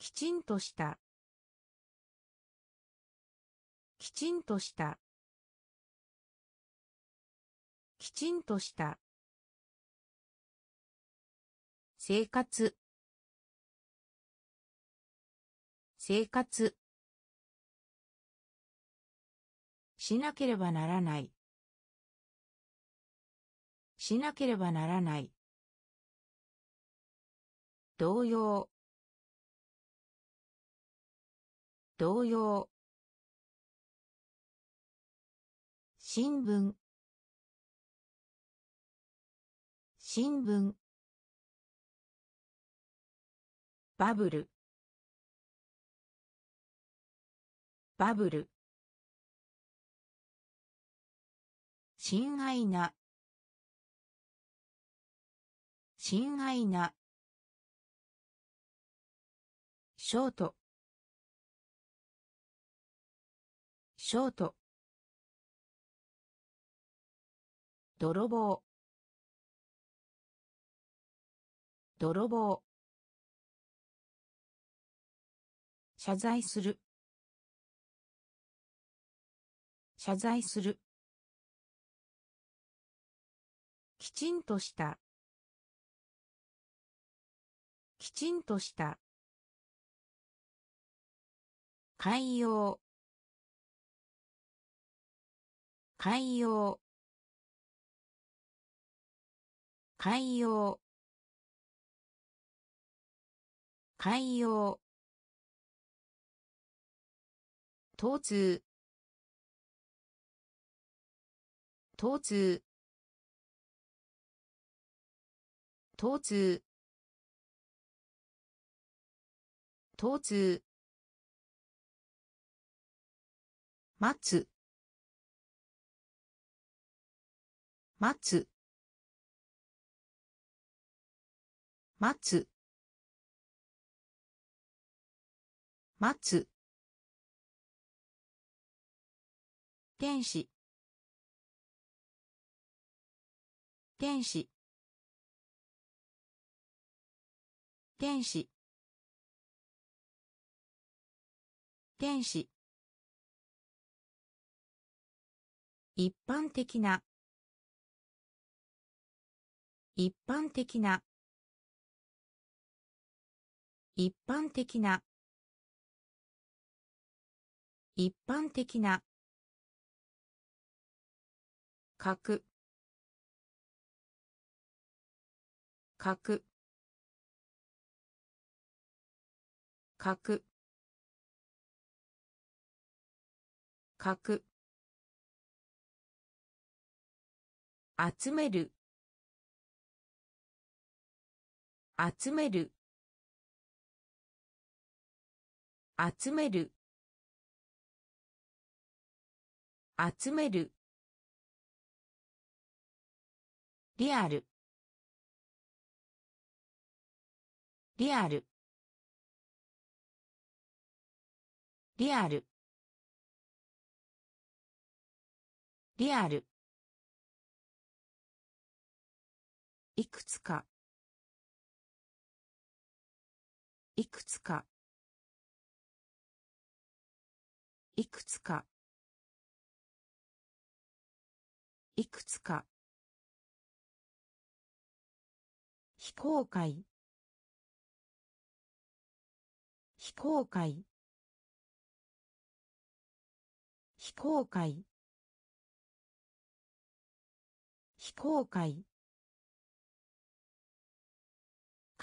きちんとした。きちんとした。きちんとした。生活。生活。しなければならない。しなければならない。同様。同様。新聞。新聞。バブル。バブル。親愛な。親愛な。ショート。ショート。泥棒。泥棒。謝罪する。謝罪する。きちんとした。きちんとした。海洋。海洋。海洋。海洋。疼痛疼痛疼痛疼痛待つ。待つ。待つ。待つ。天使。天使。天使。天使。一般的な。一般的な。一般的な。一般的な。角角角角集める。集める。集める。集める。リアル。リアル。リアル。リアル。いくつか。いくつか。いくつか。いくつか。非公開非公開非公開非公開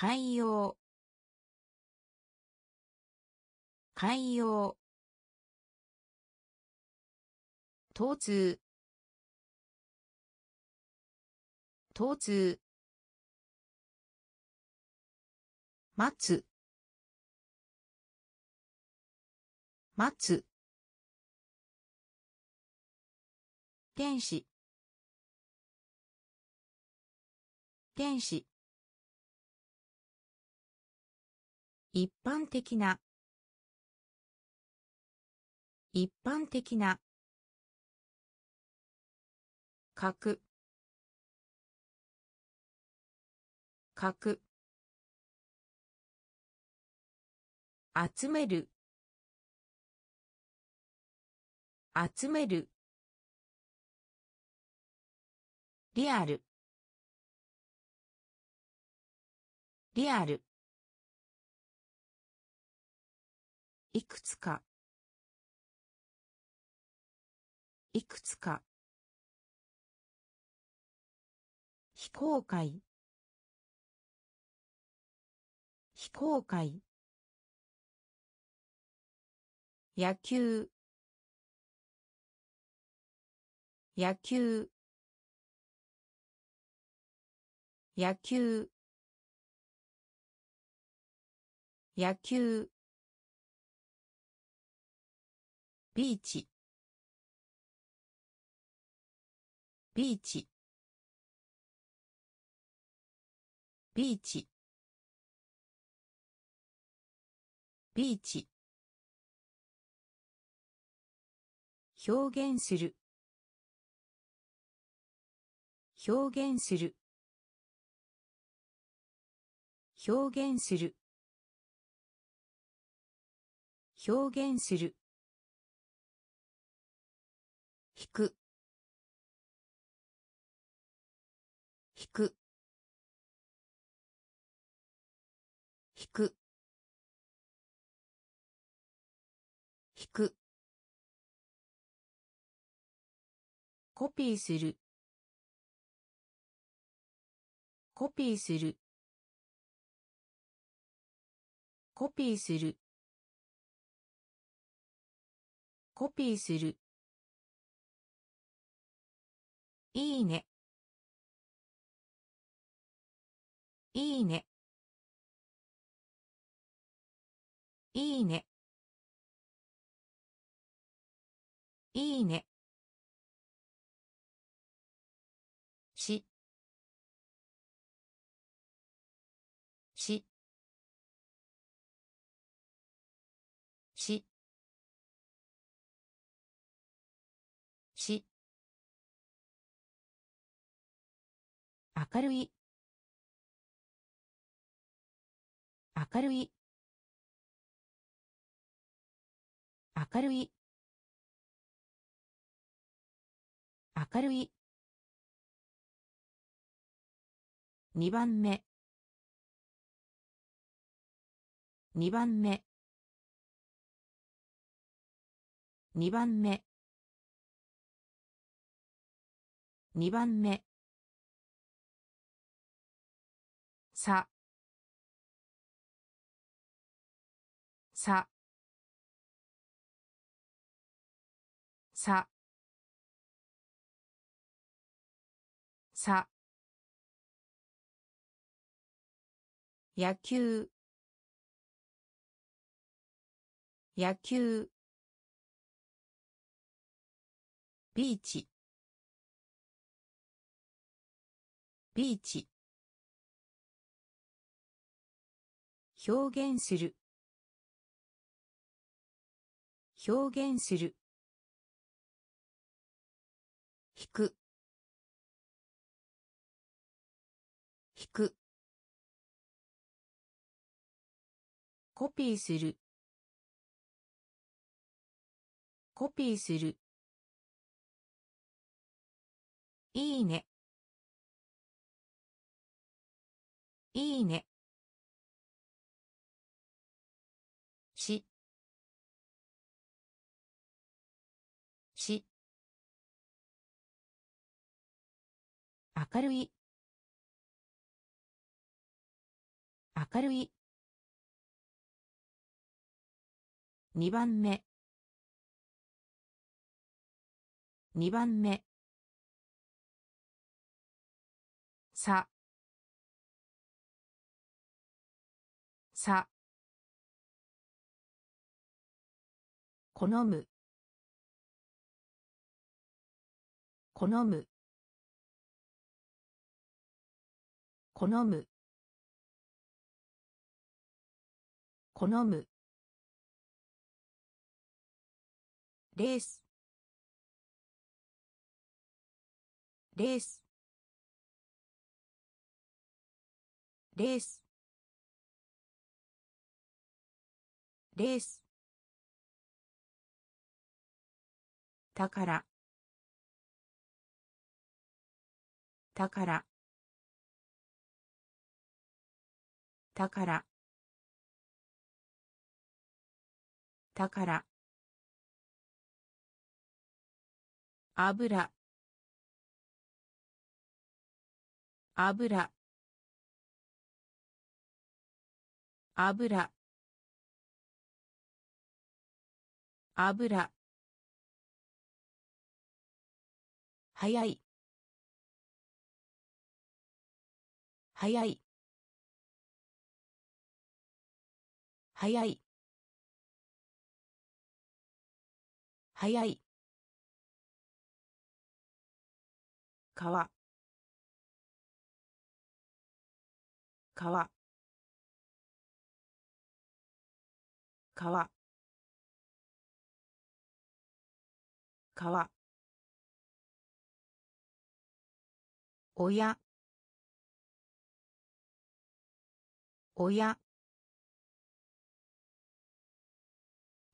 海洋。海洋。疼痛疼痛待つ。待つ。原子原子一般的な。一般的な。角角集める。集める。リアル。リアル。いくつか。いくつか。非公開。非公開。野球。野球。野球。野球。ビーチ。ビーチ。ビーチ。ビーチ。表現する。表現する。表現する。表現する。引く。引く。引く。引く。コピーする。コピーする。コピーする。コピーする。いいね。いいね。いいね。いいね。明るい。明るい。明るい。明るい。2番目。2番目。2番目。2番目。さ。さ。さ。さ。野球。野球。ビーチ。ビーチ。表現する。表現する。引く。引く。コピーする。コピーする。いいね。いいね。明るい。明るい。2番目。2番目。さ。さ。好む。好む。好む。好む。レース。レース。レース。レース。宝。宝。宝宝油。油。油。油。早い。早い。早い。早い。川。川。川。川。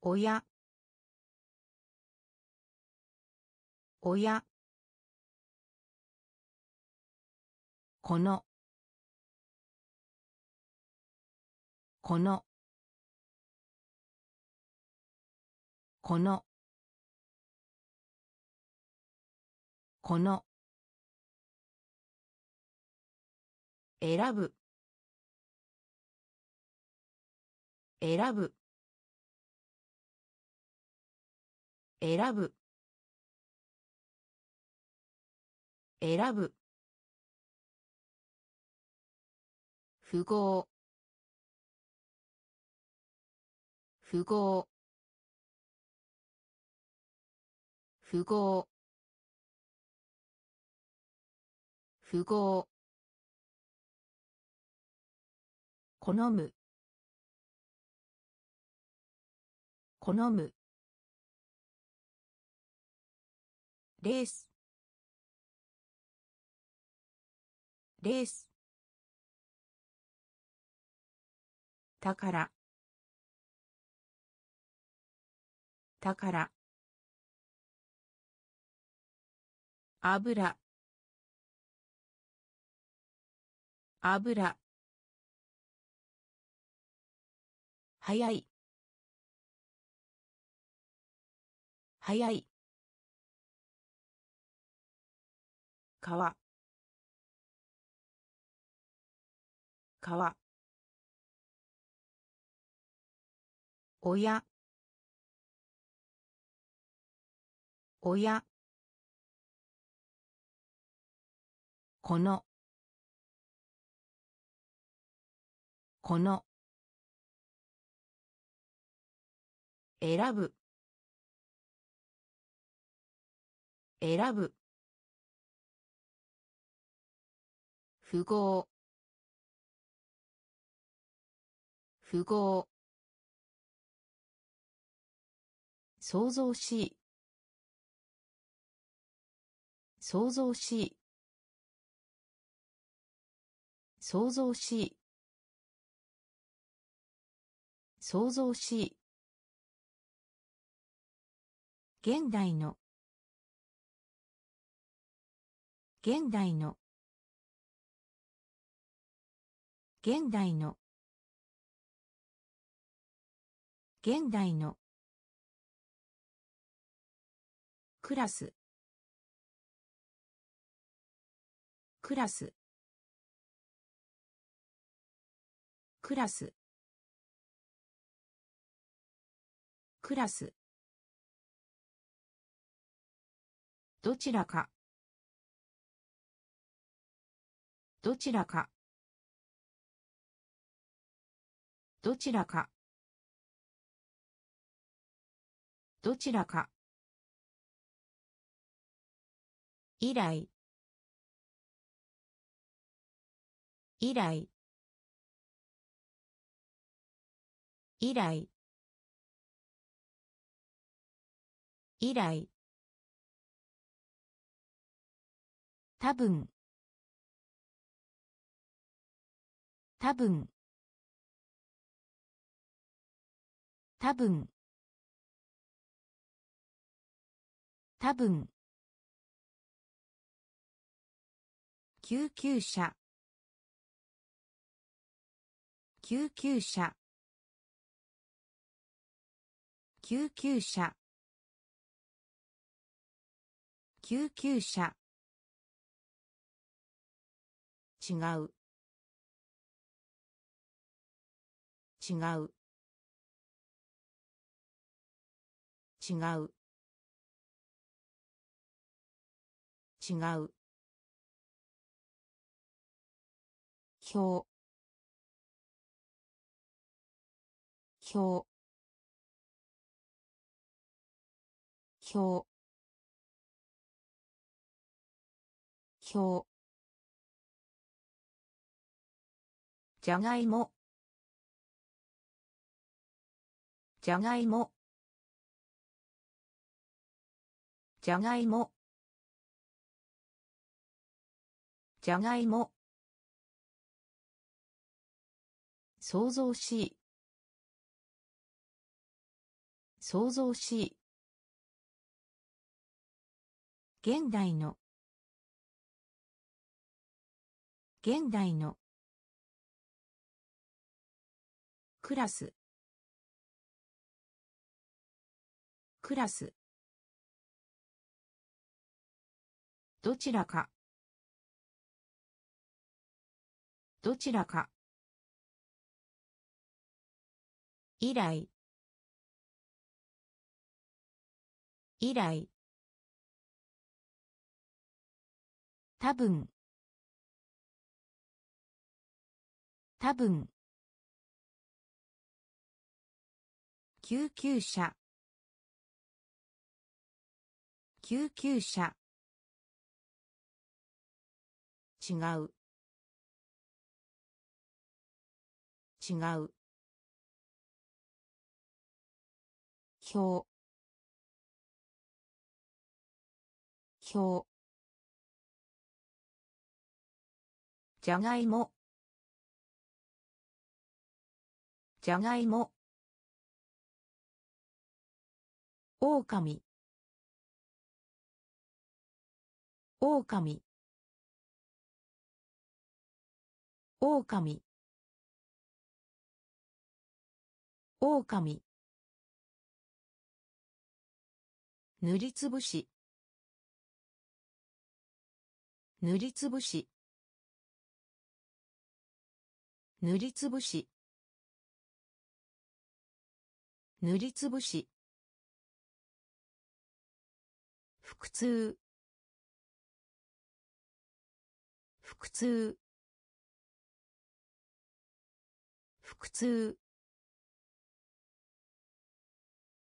親。親。親この。この。この。この。選ぶ。選ぶ。選ぶ。選ぶ。符号符号符号符号好む。好む。レースレース宝宝油。油。早い。早い。川。川。親。親。この。この。選ぶ。選ぶ。符号符号想像しい。想像しい。想像しい。想像しい。現代の。現代の。現代の。現代の。クラス。クラス。クラス。クラス。どちらか。どちらか。どちらか。どちらか。以来。以来。以来。以来。多分。多分。多分。多分。救急車。救急車。救急車。救急車。違う。違う。違う。違う。表。表。表。表。じゃがいも。じゃがいも。じゃがいも。じゃがいも。想像しい。想像しい。現代の。現代の。クラス。クラス。どちらか。どちらか。以来。以来。多分。多分。救急車。救急車。違う。違う。表。表。じゃがいも。じゃがいも。オオカミオオカミオオカミオオカミ塗りつぶし。塗りつぶし。塗りつぶし。塗りつぶし。腹痛。腹痛。腹痛。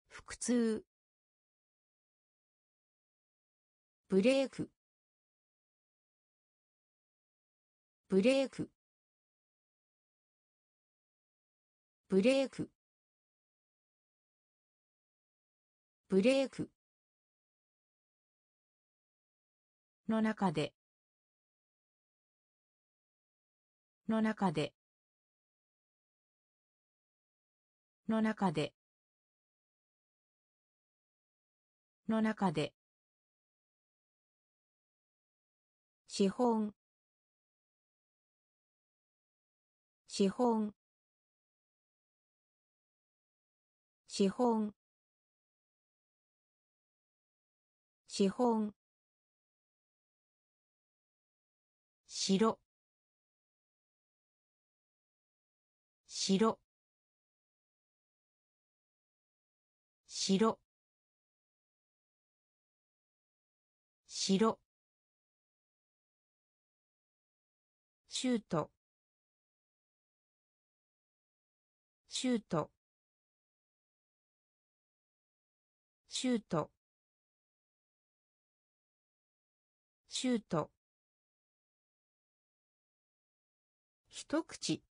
腹痛。ブレーク。ブレーク。ブレーク。ブレーク。の中で。の中で。の中で。の中で。資本。資本。資本。資本。白白白白シュートシュートシュートシュート一口。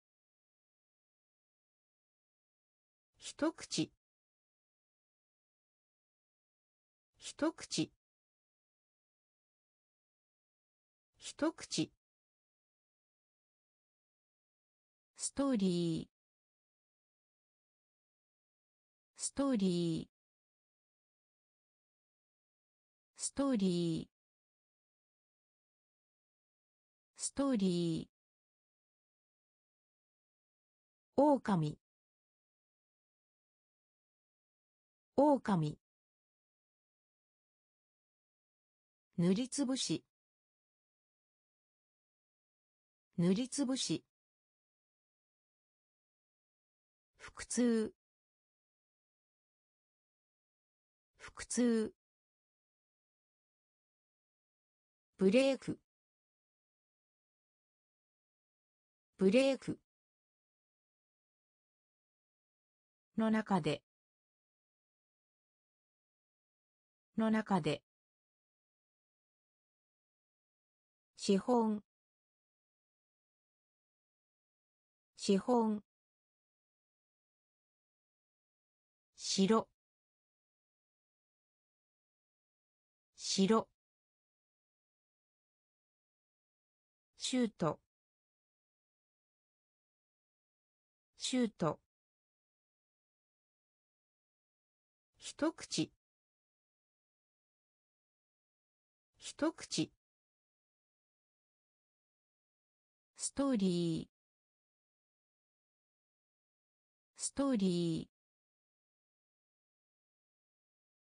一口。一口。一口。ストーリー。ストーリー。ストーリー。ストーリー。狼。狼。塗りつぶし。塗りつぶし。腹痛。腹痛。ブレーク。ブレーク。の中で。の中で。資本資本白白シュートシュート一口一口ストーリー。ストーリー。